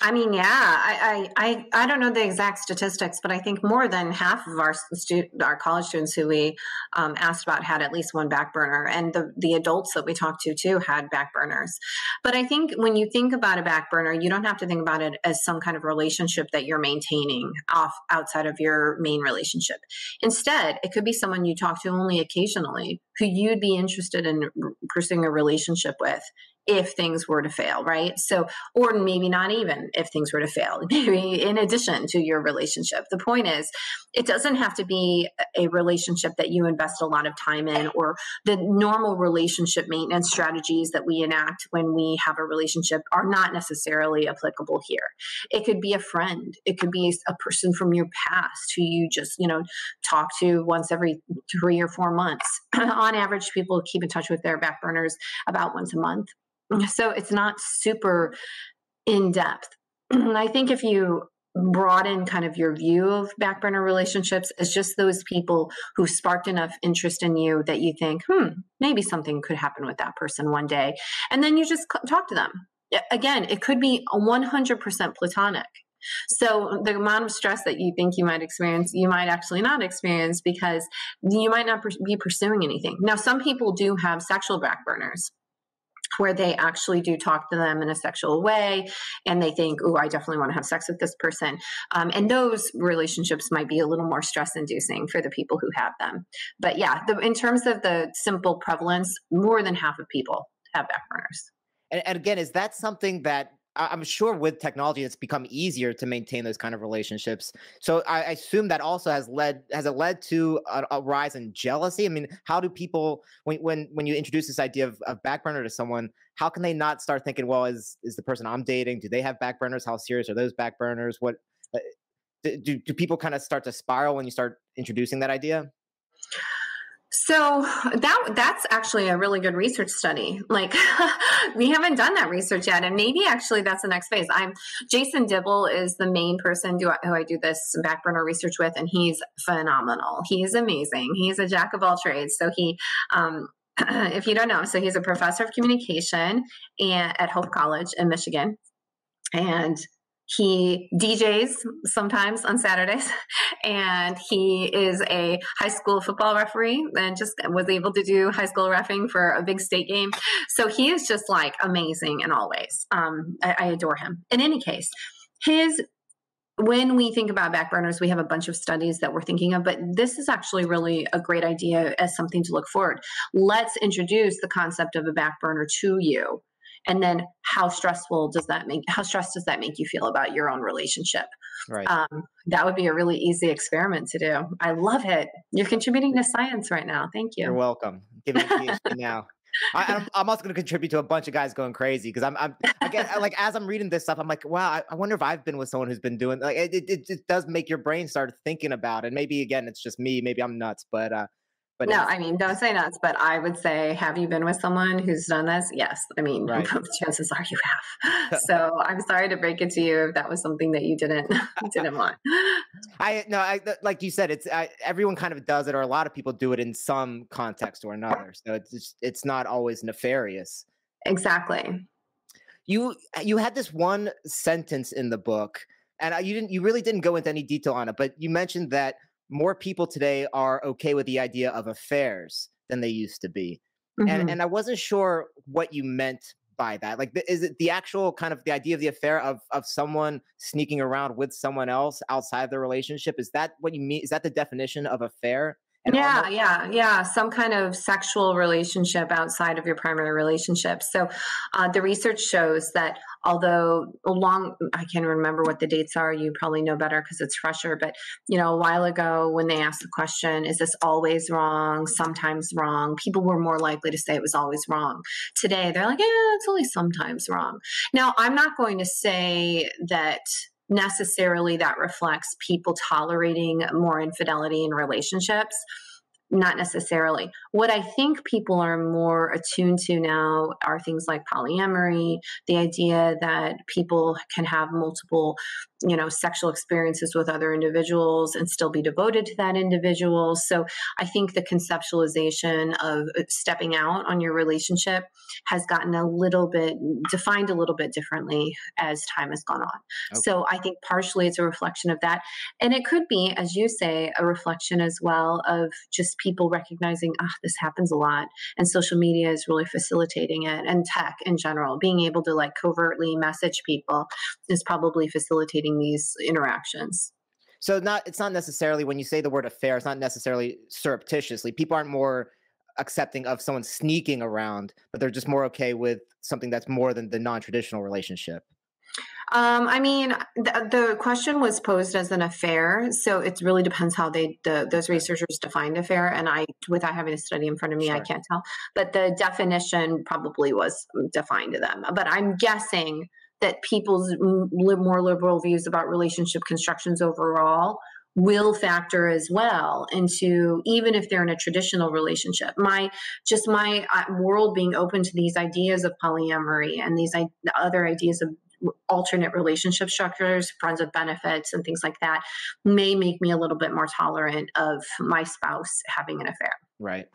I mean, yeah, I, I, I, don't know the exact statistics, but I think more than half of our stu- our college students who we um, asked about had at least one back burner, and the the adults that we talked to too had back burners. But I think when you think about a back burner, you don't have to think about it as some kind of relationship that you're maintaining off outside of your main relationship. Instead, it could be someone you talk to only occasionally, who you'd be interested in pursuing a relationship with if things were to fail, right? So, or maybe not even if things were to fail, <laughs> maybe in addition to your relationship. The point is, it doesn't have to be a relationship that you invest a lot of time in or the normal relationship maintenance strategies that we enact when we have a relationship are not necessarily applicable here. It could be a friend, it could be a person from your past who you just, you know, talk to once every three or four months. <clears throat> On average, people keep in touch with their back burners about once a month so it's not super in depth. <clears throat> I think if you broaden kind of your view of back burner relationships as just those people who sparked enough interest in you that you think, hmm, maybe something could happen with that person one day. And then you just talk to them. Again, it could be 100% platonic. So the amount of stress that you think you might experience, you might actually not experience because you might not be pursuing anything. Now, some people do have sexual back burners where they actually do talk to them in a sexual way and they think, oh, I definitely want to have sex with this person. Um, and those relationships might be a little more stress inducing for the people who have them. But yeah, the, in terms of the simple prevalence, more than half of people have back burners. And, and again, is that something that I'm sure with technology, it's become easier to maintain those kind of relationships. So I, assume that also has led has it led to a, a, rise in jealousy. I mean, how do people when when when you introduce this idea of, of back burner to someone, how can they not start thinking, well, is is the person I'm dating? Do they have back burners? How serious are those back burners? What uh, do do people kind of start to spiral when you start introducing that idea? So that that's actually a really good research study. Like <laughs> we haven't done that research yet, and maybe actually that's the next phase. I'm Jayson Dibble is the main person who I, who I do this back burner research with, and he's phenomenal. He's amazing. He's a jack of all trades. So he um, <clears throat> if you don't know, so he's a professor of communication and, at Hope College in Michigan. And he DJs sometimes on Saturdays, <laughs> and he is a high school football referee and just was able to do high school refing for a big state game. So he is just like amazing in all ways. Um, I, I adore him. In any case, his when we think about back burners, we have a bunch of studies that we're thinking of, but this is actually really a great idea as something to look forward. Let's introduce the concept of a back burner to you and then how stressful does that make how stressed does that make you feel about your own relationship? Right. Um, that would be a really easy experiment to do. I love it. You're contributing to science right now. Thank you. You're welcome. Give me a PhD now. I, am also going to contribute to a bunch of guys going crazy because I'm, I'm again, like as I'm reading this stuff, I'm like, wow, I, I wonder if I've been with someone who's been doing like it, it, it. does make your brain start thinking about it. Maybe again, it's just me. Maybe I'm nuts, but uh, but no, I mean, don't say nuts, but I would say, have you been with someone who's done this? Yes. I mean, right. <laughs> chances are you have. <laughs> so I'm sorry to break it to you if that was something that you didn't <laughs> didn't want. I no, I like you said, it's I, everyone kind of does it, or a lot of people do it in some context or another. So it's just, it's not always nefarious. Exactly. You you had this one sentence in the book, and uh, you didn't you really didn't go into any detail on it, but you mentioned that more people today are okay with the idea of affairs than they used to be. Mm-hmm. And and I wasn't sure what you meant by that. Like is it the actual kind of the idea of the affair of of someone sneaking around with someone else outside of the relationship? Is that what you mean? Is that the definition of affair? yeah, almost- yeah, yeah. Some kind of sexual relationship outside of your primary relationship. So uh, the research shows that although long i can't remember what the dates are you probably know better because it's fresher but you know a while ago when they asked the question is this always wrong? Sometimes wrong? People were more likely to say it was always wrong. Today they're like yeah it's only sometimes wrong. Now i'm not going to say that necessarily that reflects people tolerating more infidelity in relationships not necessarily. What I think people are more attuned to now are things like polyamory, the idea that people can have multiple you know sexual experiences with other individuals and still be devoted to that individual. So i think the conceptualization of uh, stepping out on your relationship has gotten a little bit defined a little bit differently as time has gone on. Okay. so i think partially it's a reflection of that. And it could be as you say a reflection as well of just people recognizing ah this happens a lot and social media is really facilitating it and tech in general. Being able to like covertly message people is probably facilitating these interactions. So not it's not necessarily when you say the word affair, it's not necessarily surreptitiously. People aren't more accepting of someone sneaking around, but they're just more okay with something that's more than the non-traditional relationship. Um, I mean, the, the, question was posed as an affair, so it really depends how they the, those researchers defined affair. And I, without having a study in front of me, sure. I can't tell. But the definition probably was defined to them. But I'm guessing that people's more liberal views about relationship constructions overall will factor as well into even if they're in a traditional relationship. My just my uh, world being open to these ideas of polyamory and these other ideas of alternate relationship structures friends with benefits and things like that may make me a little bit more tolerant of my spouse having an affair. Right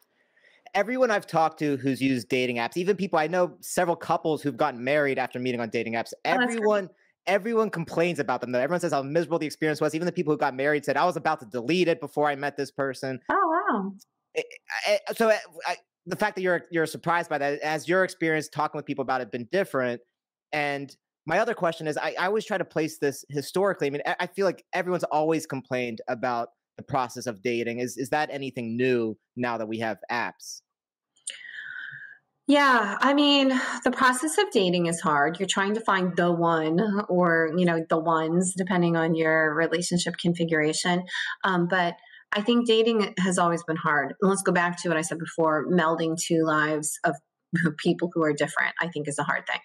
everyone I've talked to who's used dating apps, even people I know several couples who've gotten married after meeting on dating apps, oh, everyone everyone complains about them though. Everyone says how miserable the experience was. Even the people who got married said I was about to delete it before I met this person. Oh wow. Eh, eh, eh, so I, the fact that you're you're surprised by that, as your experience talking with people about it been different? And my other question is, I, I always try to place this historically. I mean, I feel like everyone's always complained about the process of dating. Is is that anything new now that we have apps? Yeah, I mean, the process of dating is hard. You're trying to find the one or, you know, the ones, depending on your relationship configuration. Um, but I think dating has always been hard. Let's go back to what I said before melding two lives of <laughs> people who are different, I think is a hard thing.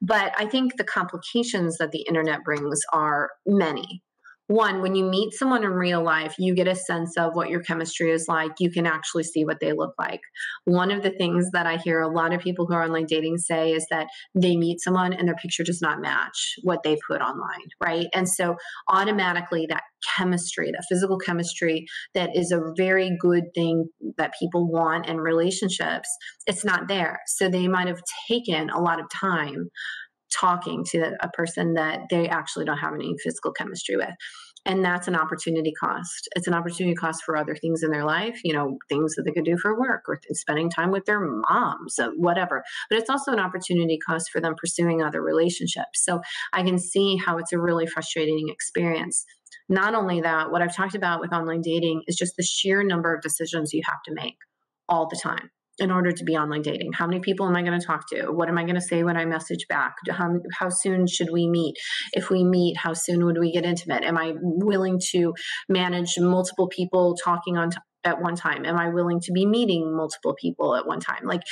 But I think the complications that the internet brings are many one, when you meet someone in real life, you get a sense of what your chemistry is like. You can actually see what they look like. One of the things that I hear a lot of people who are online dating say is that they meet someone and their picture does not match what they put online, right? And so automatically that chemistry, that physical chemistry that is a very good thing that people want in relationships, it's not there. So they might have taken a lot of time talking to a person that they actually don't have any physical chemistry with. And that's an opportunity cost. It's an opportunity cost for other things in their life you know things that they could do for work or spending time with their moms uh, whatever. But it's also an opportunity cost for them pursuing other relationships. So i can see how it's a really frustrating experience. Not only that what i've talked about with online dating is just the sheer number of decisions you have to make all the time in order to be online dating? How many people am I going to talk to? What am I going to say when I message back? How, how soon should we meet? If we meet, how soon would we get intimate? Am I willing to manage multiple people talking on t- at one time? Am I willing to be meeting multiple people at one time? Like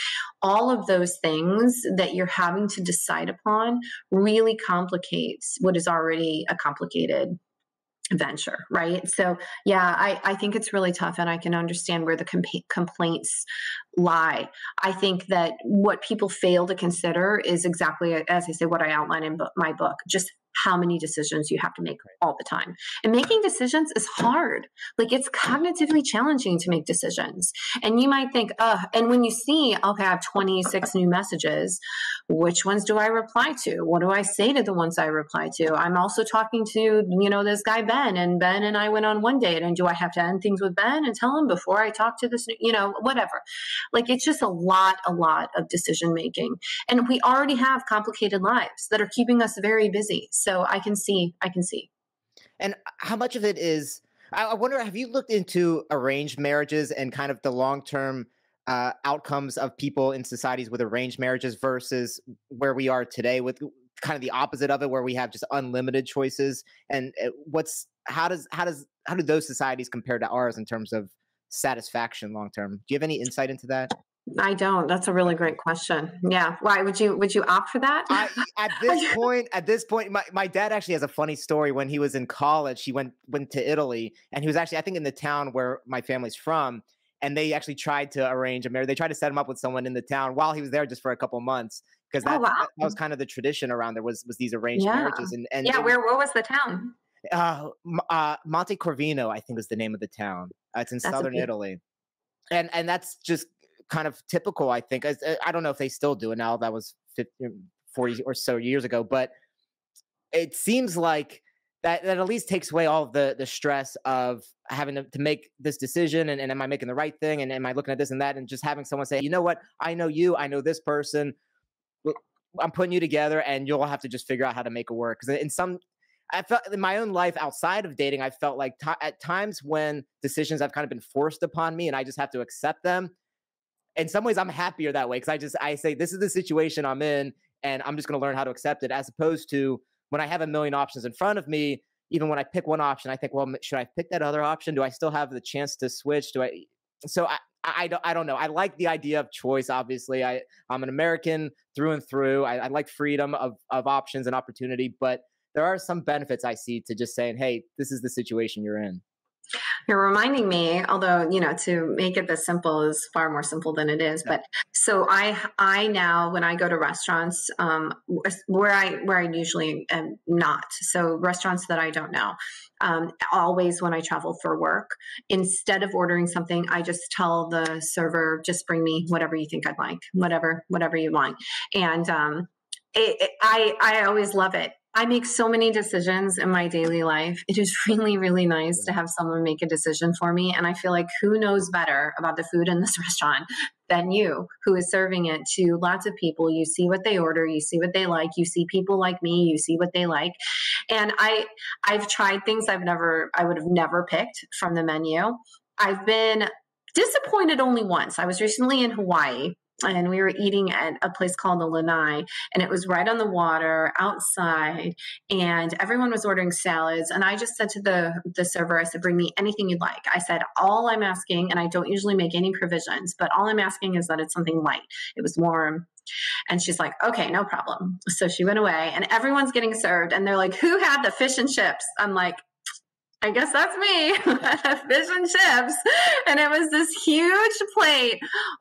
all of those things that you're having to decide upon really complicates what is already a complicated venture right? So yeah i, I think it's really tough and i can understand where the comp- complaints lie. I think that what people fail to consider is exactly as i say what i outline in my book just how many decisions you have to make all the time. And making decisions is hard. Like it's cognitively challenging to make decisions. And you might think, oh, and when you see, okay, I have 26 new messages, which ones do I reply to? What do I say to the ones I reply to? I'm also talking to, you know, this guy Ben, and Ben and I went on one date. And do I have to end things with Ben and tell him before I talk to this, you know, whatever? Like it's just a lot, a lot of decision making. And we already have complicated lives that are keeping us very busy. So I can see, I can see. And how much of it is? I wonder. Have you looked into arranged marriages and kind of the long term uh, outcomes of people in societies with arranged marriages versus where we are today with kind of the opposite of it, where we have just unlimited choices? And uh, what's how does how does how do those societies compare to ours in terms of satisfaction long term? Do you have any insight into that? I don't. That's a really great question. Yeah. Why would you would you opt for that? I, at <laughs> this point, at this point, my, my dad actually has a funny story. When he was in college, he went went to Italy, and he was actually I think in the town where my family's from, and they actually tried to arrange a marriage. They tried to set him up with someone in the town while he was there, just for a couple months, because that, oh, wow. that, was kind of the tradition around there was was these arranged yeah. marriages and, and yeah where what was the town uh, uh, Montecorvino i think was the name of the town uh, it's in that's southern italy and and that's just kind of typical i think I, uh, I don't know if they still do it now that was 50, uh, 40 or so years ago but it seems like that that at least takes away all the the stress of having to, to make this decision and, and am I making the right thing and am I looking at this and that and just having someone say, you know what, I know you, I know this person, I'm putting you together and you'll have to just figure out how to make it work. Because in some, I felt in my own life outside of dating, I felt like t- at times when decisions have kind of been forced upon me and I just have to accept them. In some ways, I'm happier that way because I just I say this is the situation I'm in and I'm just going to learn how to accept it, as opposed to when I have a million options in front of me, even when I pick one option, I think, well, should I pick that other option? Do I still have the chance to switch? Do I? So I, I don't, I don't know. I like the idea of choice. Obviously, I, I'm an American through and through. I, I like freedom of, of options and opportunity, but there are some benefits I see to just saying, hey, this is the situation you're in. You're reminding me, although you know, to make it this simple is far more simple than it is. But so I, I now when I go to restaurants, um, where I where I usually am not, so restaurants that I don't know, um, always when I travel for work, instead of ordering something, I just tell the server, just bring me whatever you think I'd like, whatever whatever you want, and um, it, it, I I always love it I make so many decisions in my daily life. It is <laughs> really, really nice to have someone make a decision for me. And I feel like who knows better about the food in this <laughs> restaurant than you, who is serving it to lots of people. You see what they order, you see what they like, you see people like me, you see what they like. And I I've tried things I've never I would have never picked from the menu. I've been disappointed only once. I was recently in Hawaii and we were eating at a place called the Lanai, and it was right on the water outside, and everyone was ordering salads. And I just said to the the server, I said, "Bring me anything you'd like." I said, "All I'm asking, and I don't usually make any provisions, but all I'm asking is that it's something light. It was warm." And she's like, okay, no problem. So she went away, and everyone's getting served. And they're like, who had the fish and chips? I'm like, I guess that's me, <laughs> fish and chips. And it was this huge plate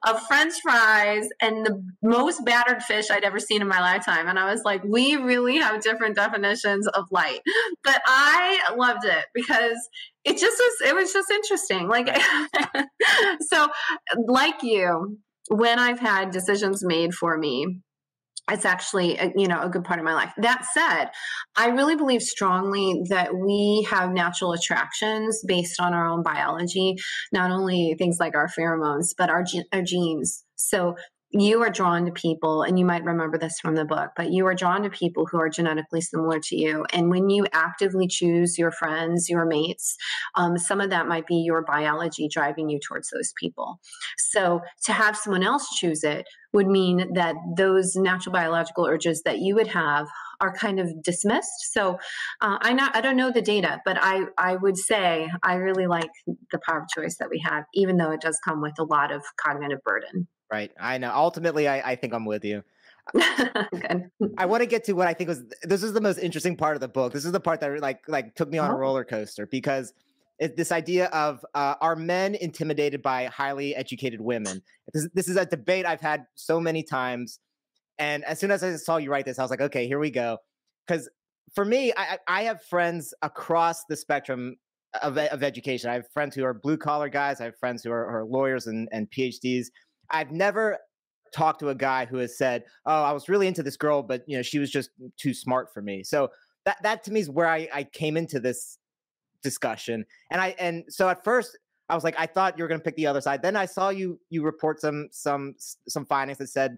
of french fries and the most battered fish I'd ever seen in my lifetime. And I was like, we really have different definitions of light. But I loved it because it just was, it was just interesting. Like, <laughs> so like you, when I've had decisions made for me, it's actually a, you know a good part of my life. That said i really believe strongly that we have natural attractions based on our own biology not only things like our pheromones but our, our genes. So you are drawn to people, and you might remember this from the book, but you are drawn to people who are genetically similar to you. And when you actively choose your friends, your mates, um, some of that might be your biology driving you towards those people. So to have someone else choose it would mean that those natural biological urges that you would have are kind of dismissed. So uh, I not I don't know the data, but I I would say I really like the power of choice that we have, even though it does come with a lot of cognitive burden. Right. I know. Ultimately, I, I think I'm with you. <laughs> I want to get to what I think was this is the most interesting part of the book. This is the part that like like took me on oh. a roller coaster because it's this idea of uh, are men intimidated by highly educated women? This, this is a debate I've had so many times, and as soon as I saw you write this, I was like, okay, here we go. Because for me, I, I have friends across the spectrum of, of education. I have friends who are blue collar guys. I have friends who are, are lawyers and, and PhDs I've never talked to a guy who has said, "Oh, I was really into this girl, but you know, she was just too smart for me." So that that to me is where I, I came into this discussion, and I and so at first I was like, I thought you were going to pick the other side. Then I saw you you report some some some findings that said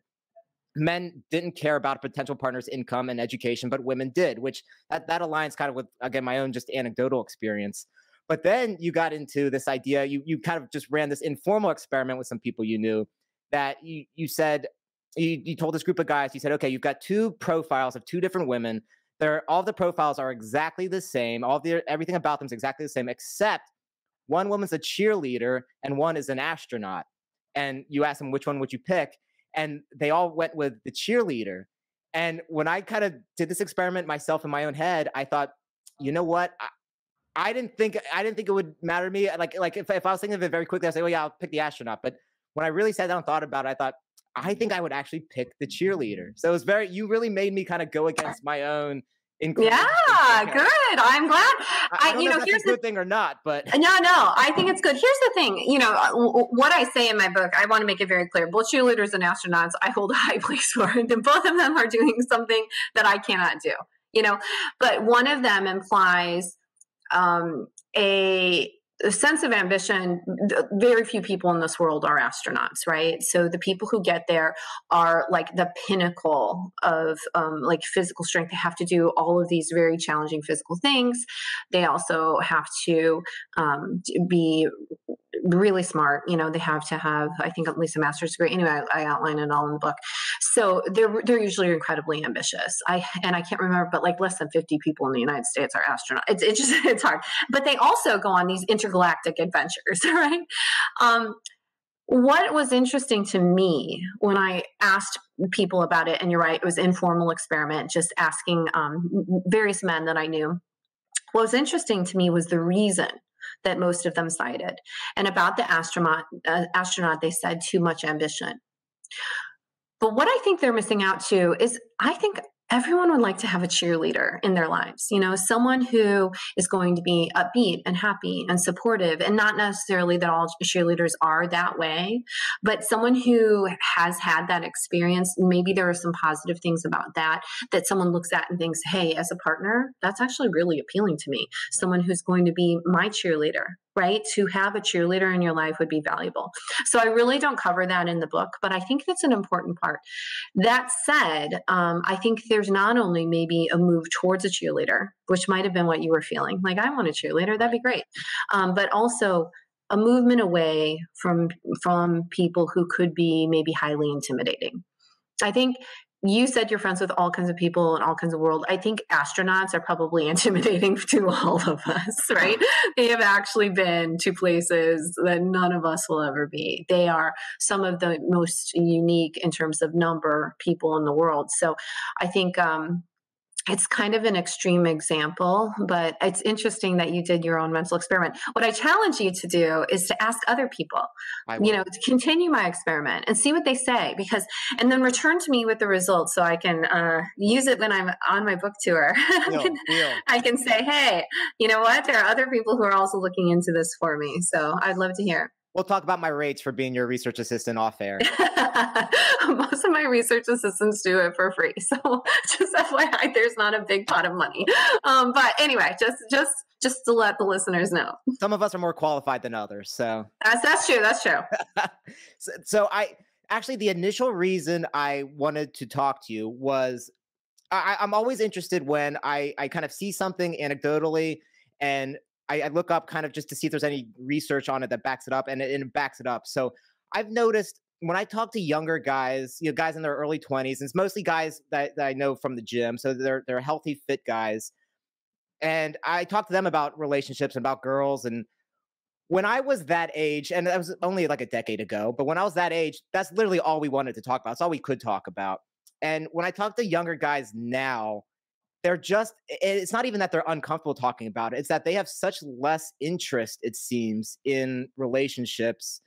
men didn't care about potential partner's income and education, but women did, which that that aligns kind of with again my own just anecdotal experience. But then you got into this idea. You you kind of just ran this informal experiment with some people you knew that you you said you, you told this group of guys you said okay you've got two profiles of two different women. They're all the profiles are exactly the same. All the everything about them is exactly the same except one woman's a cheerleader and one is an astronaut. And you ask them which one would you pick? And they all went with the cheerleader. And when i kind of did this experiment myself in my own head i thought you know what? I, I didn't think I didn't think it would matter to me. Like like if, if I was thinking of it very quickly, I'd say, "Well, yeah, I'll pick the astronaut." But when I really sat down and thought about it, I thought I think I would actually pick the cheerleader. So it was very, you really made me kind of go against my own. Yeah, good. I'm glad. I, I you know, know here's a good the, thing or not, but no, no, I think it's good. Here's the thing. You know, uh, what I say in my book, I want to make it very clear. Both cheerleaders and astronauts, I hold a high <laughs> place for, and both of them are doing something that I cannot do. You know, but one of them implies um, a a sense of ambition very few people in this world are astronauts right? So the people who get there are like the pinnacle of um, like physical strength. They have to do all of these very challenging physical things. They also have to um, be really smart. You know, they have to have, I think, at least a master's degree. Anyway, I, I, outline it all in the book. So they're they're usually incredibly ambitious. I and I can't remember, but like less than fifty people in the United States are astronauts. It's, it's just <laughs> it's hard. But they also go on these intergalactic adventures, <laughs> right? Um, what was interesting to me when I asked people about it, and you're right, it was informal experiment, just asking um, various men that I knew. What was interesting to me was the reason that most of them cited. And about the astronaut, uh, astronaut, they said too much ambition. But what I think they're missing out to is I think everyone would like to have a cheerleader in their lives, you know, someone who is going to be upbeat and happy and supportive, and not necessarily that all cheerleaders are that way, but someone who has had that experience. Maybe there are some positive things about that that someone looks at and thinks, hey, as a partner, that's actually really appealing to me. Someone who's going to be my cheerleader, right? To have a cheerleader in your life would be valuable. So I really don't cover that in the book, but I think that's an important part. That said, um, I think there's not only maybe a move towards a cheerleader, which might have been what you were feeling, like I want a cheerleader, that'd be great, um, but also a movement away from from people who could be maybe highly intimidating. I think you said you're friends with all kinds of people in all kinds of world. I think astronauts are probably <laughs> intimidating to all of us, <laughs> right? They have actually been to places that none of us will ever be. They are some of the most unique in terms of number people in the world. So I think um, it's kind of an extreme example, but it's interesting that you did your own mental experiment. What I challenge you to do is to ask other people, you know, to continue my experiment and see what they say, because, and then return to me with the results so I can uh, use it when I'm on my book tour. <laughs> I can say, hey, you know what? There are other people who are also looking into this for me. So I'd love to hear. We'll talk about my rates for being your research assistant off air. <laughs> Most of my research assistants do it for free. <laughs> So just FYI, there's not a big pot of money. Um, but anyway, just just just to let the listeners know. Some of us are more qualified than others. So that's that's true. That's true. <laughs> so, so I actually the initial reason I wanted to talk to you was I, I'm always interested when I I kind of see something anecdotally and I, I, look up kind of just to see if there's any research on it that backs it up, and it, it backs it up. So I've noticed when I talk to younger guys, you know, guys in their early 20s, and it's mostly guys that, that I know from the gym. So they're they're healthy, fit guys. And I talk to them about relationships and about girls. And when I was that age, and that was only like a decade ago, but when I was that age, that's literally all we wanted to talk about. It's all we could talk about. And when I talk to younger guys now, they're just it's not even that they're uncomfortable talking about it it's that they have such less interest it seems in relationships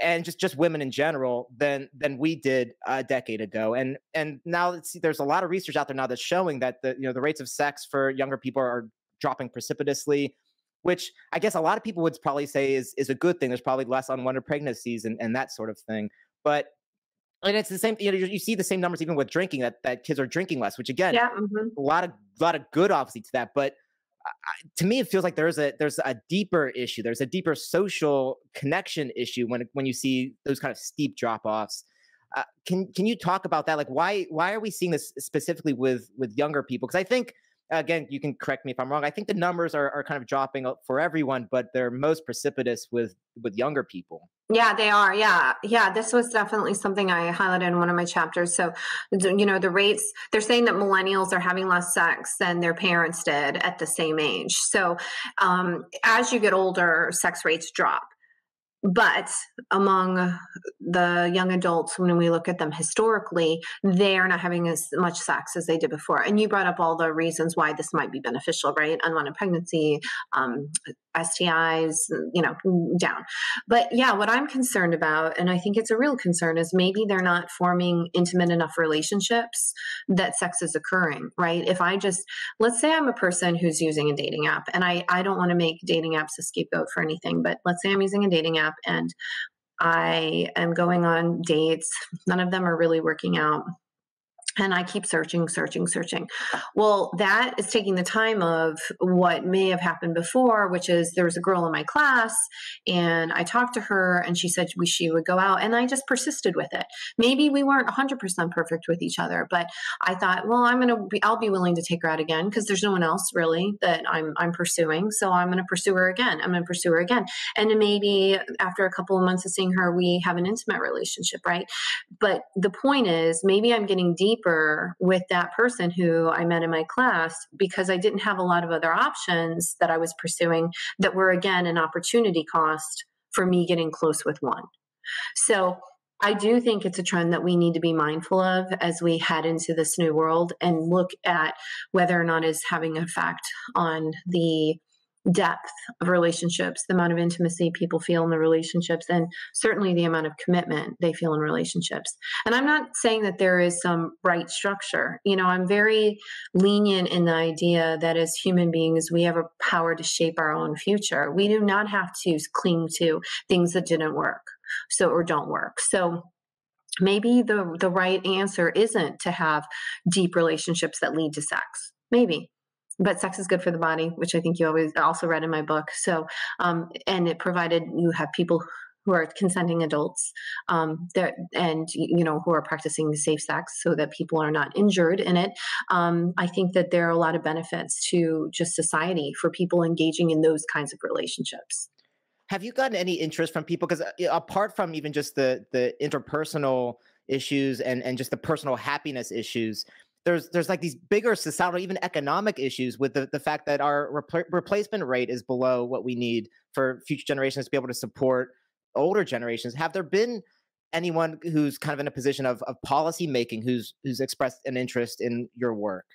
and just just women in general than than we did a decade ago and and now there's a lot of research out there now that's showing that the you know the rates of sex for younger people are dropping precipitously which i guess a lot of people would probably say is is a good thing there's probably less unwanted pregnancies and, and that sort of thing but and it's the same you know you see the same numbers even with drinking that that kids are drinking less which again yeah, mm-hmm. a lot of a lot of good obviously to that but to me it feels like there's a there's a deeper issue there's a deeper social connection issue when when you see those kind of steep drop offs uh, can can you talk about that? Like why why are we seeing this specifically with with younger people? Because i think again you can correct me if i'm wrong i think the numbers are, are kind of dropping for everyone but they're most precipitous with with younger people yeah, they are. Yeah. Yeah. This was definitely something I highlighted in one of my chapters. So, you know, the rates, they're saying that millennials are having less sex than their parents did at the same age. So, um, as you get older, sex rates drop. But among the young adults, when we look at them historically, they are not having as much sex as they did before. And you brought up all the reasons why this might be beneficial, right? Unwanted pregnancy, um, STIs, you know, down. But yeah, what I'm concerned about, and I think it's a real concern, is maybe they're not forming intimate enough relationships that sex is occurring, right? If I just, let's say I'm a person who's using a dating app, and I, I don't want to make dating apps a scapegoat for anything, but let's say I'm using a dating app and I am going on dates. None of them are really working out and I keep searching, searching, searching. Well, that is taking the time of what may have happened before, which is there was a girl in my class and I talked to her and she said we, she would go out and I just persisted with it. Maybe we weren't 100% perfect with each other, but I thought, well, I'm going to be, I'll be willing to take her out again because there's no one else really that I'm, I'm pursuing. So I'm going to pursue her again. I'm going to pursue her again. And maybe after a couple of months of seeing her, we have an intimate relationship, right? But the point is maybe I'm getting deep deeper with that person who I met in my class because I didn't have a lot of other options that I was pursuing that were, again, an opportunity cost for me getting close with one. So I do think it's a trend that we need to be mindful of as we head into this new world and look at whether or not it's having an effect on the depth of relationships, the amount of intimacy people feel in the relationships, and certainly the amount of commitment they feel in relationships. And I'm not saying that there is some right structure. You know, I'm very lenient in the idea that as human beings, we have a power to shape our own future. We do not have to cling to things that didn't work. So, or don't work. So, maybe the the right answer isn't to have deep relationships that lead to sex maybe but sex is good for the body, which I think you always also read in my book. So, um, and it provided you have people who are consenting adults um, there and you know who are practicing safe sex so that people are not injured in it. Um, i think that there are a lot of benefits to just society for people engaging in those kinds of relationships. Have you gotten any interest from people? Because uh, apart from even just the the interpersonal issues and and just the personal happiness issues there's there's like these bigger societal, even economic issues with the, the fact that our rep- replacement rate is below what we need for future generations to be able to support older generations. Have there been anyone who's kind of in a position of, of policy making who's who's expressed an interest in your work?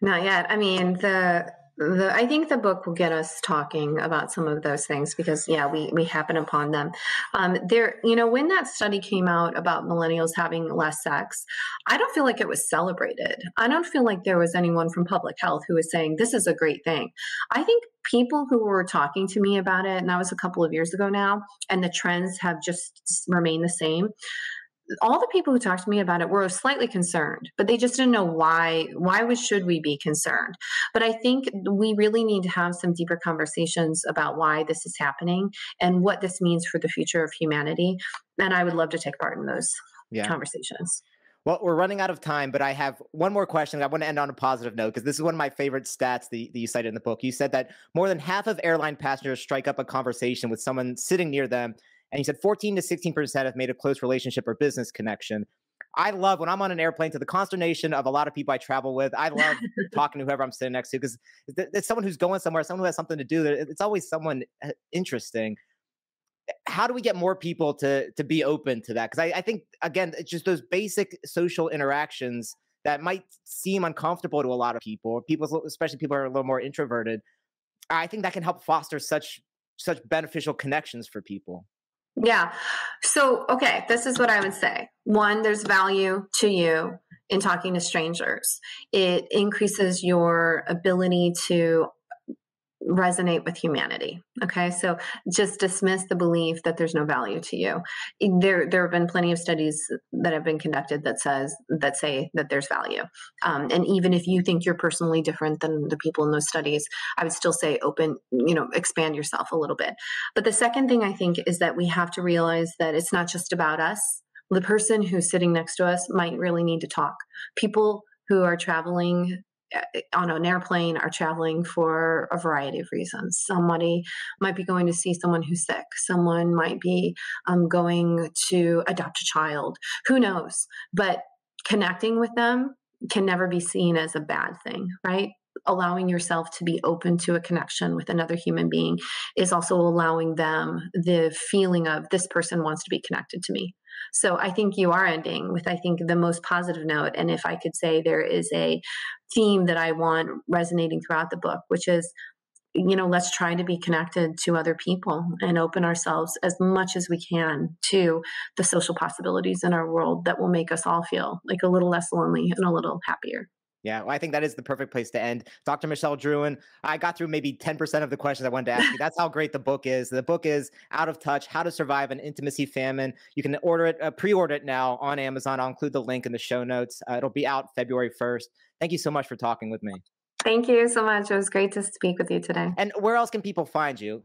Not yet. I mean, the the, I think the book will get us talking about some of those things because yeah, we we happen upon them. Um, there, you know, when that study came out about millennials having less sex, I don't feel like it was celebrated. I don't feel like there was anyone from public health who was saying this is a great thing. I think people who were talking to me about it, and that was a couple of years ago now, and the trends have just remained the same all the people who talked to me about it were slightly concerned, but they just didn't know why. Why was should we be concerned? But I think we really need to have some deeper conversations about why this is happening and what this means for the future of humanity. And I would love to take part in those yeah. conversations. Well, we're running out of time, but I have one more question. I want to end on a positive note because this is one of my favorite stats that, that you cited in the book. You said that more than half of airline passengers strike up a conversation with someone sitting near them and he said 14 to 16% have made a close relationship or business connection. I love when I'm on an airplane to the consternation of a lot of people I travel with. I love <laughs> talking to whoever I'm sitting next to because it's someone who's going somewhere, someone who has something to do. It's always someone uh, interesting. How do we get more people to to be open to that? Because I, I think again, it's just those basic social interactions that might seem uncomfortable to a lot of people, people, especially people who are a little more introverted. I think that can help foster such such beneficial connections for people. Yeah. So, okay, this is what I would say. One, there's value to you in talking to strangers. It increases your ability to resonate with humanity. Okay, so just dismiss the belief that there's no value to you. There, there have been plenty of studies that have been conducted that says that say that there's value. Um, and even if you think you're personally different than the people in those studies, I would still say open, you know, expand yourself a little bit. But the second thing I think is that we have to realize that it's not just about us. The person who's sitting next to us might really need to talk. People who are traveling on an airplane are traveling for a variety of reasons. Somebody might be going to see someone who's sick. Someone might be um, going to adopt a child. Who knows? But connecting with them can never be seen as a bad thing, right? Allowing yourself to be open to a connection with another human being is also allowing them the feeling of this person wants to be connected to me. So I think you are ending with, I think, the most positive note. And if I could say there is a theme that I want resonating throughout the book, which is you know, let's try to be connected to other people and open ourselves as much as we can to the social possibilities in our world that will make us all feel like a little less lonely and a little happier. Yeah, well, I think that is the perfect place to end. Dr. Michelle Drouin, I got through maybe 10% of the questions I wanted to ask you. That's how great the book is. The book is Out of Touch How to Survive an Intimacy Famine. You can order it, uh, pre order it now on Amazon. I'll include the link in the show notes. Uh, it'll be out February 1st. Thank you so much for talking with me. Thank you so much. It was great to speak with you today. And where else can people find you?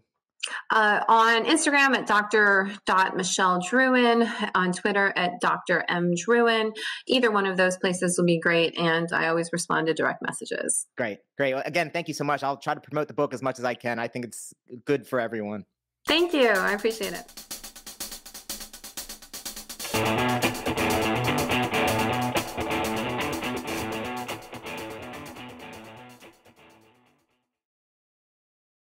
Uh, on Instagram at Dr. Michelle Drouin, on Twitter at Dr. M Drouin. Either one of those places will be great, and I always respond to direct messages. Great, great. Well, again, thank you so much. I'll try to promote the book as much as I can. I think it's good for everyone. Thank you. I appreciate it.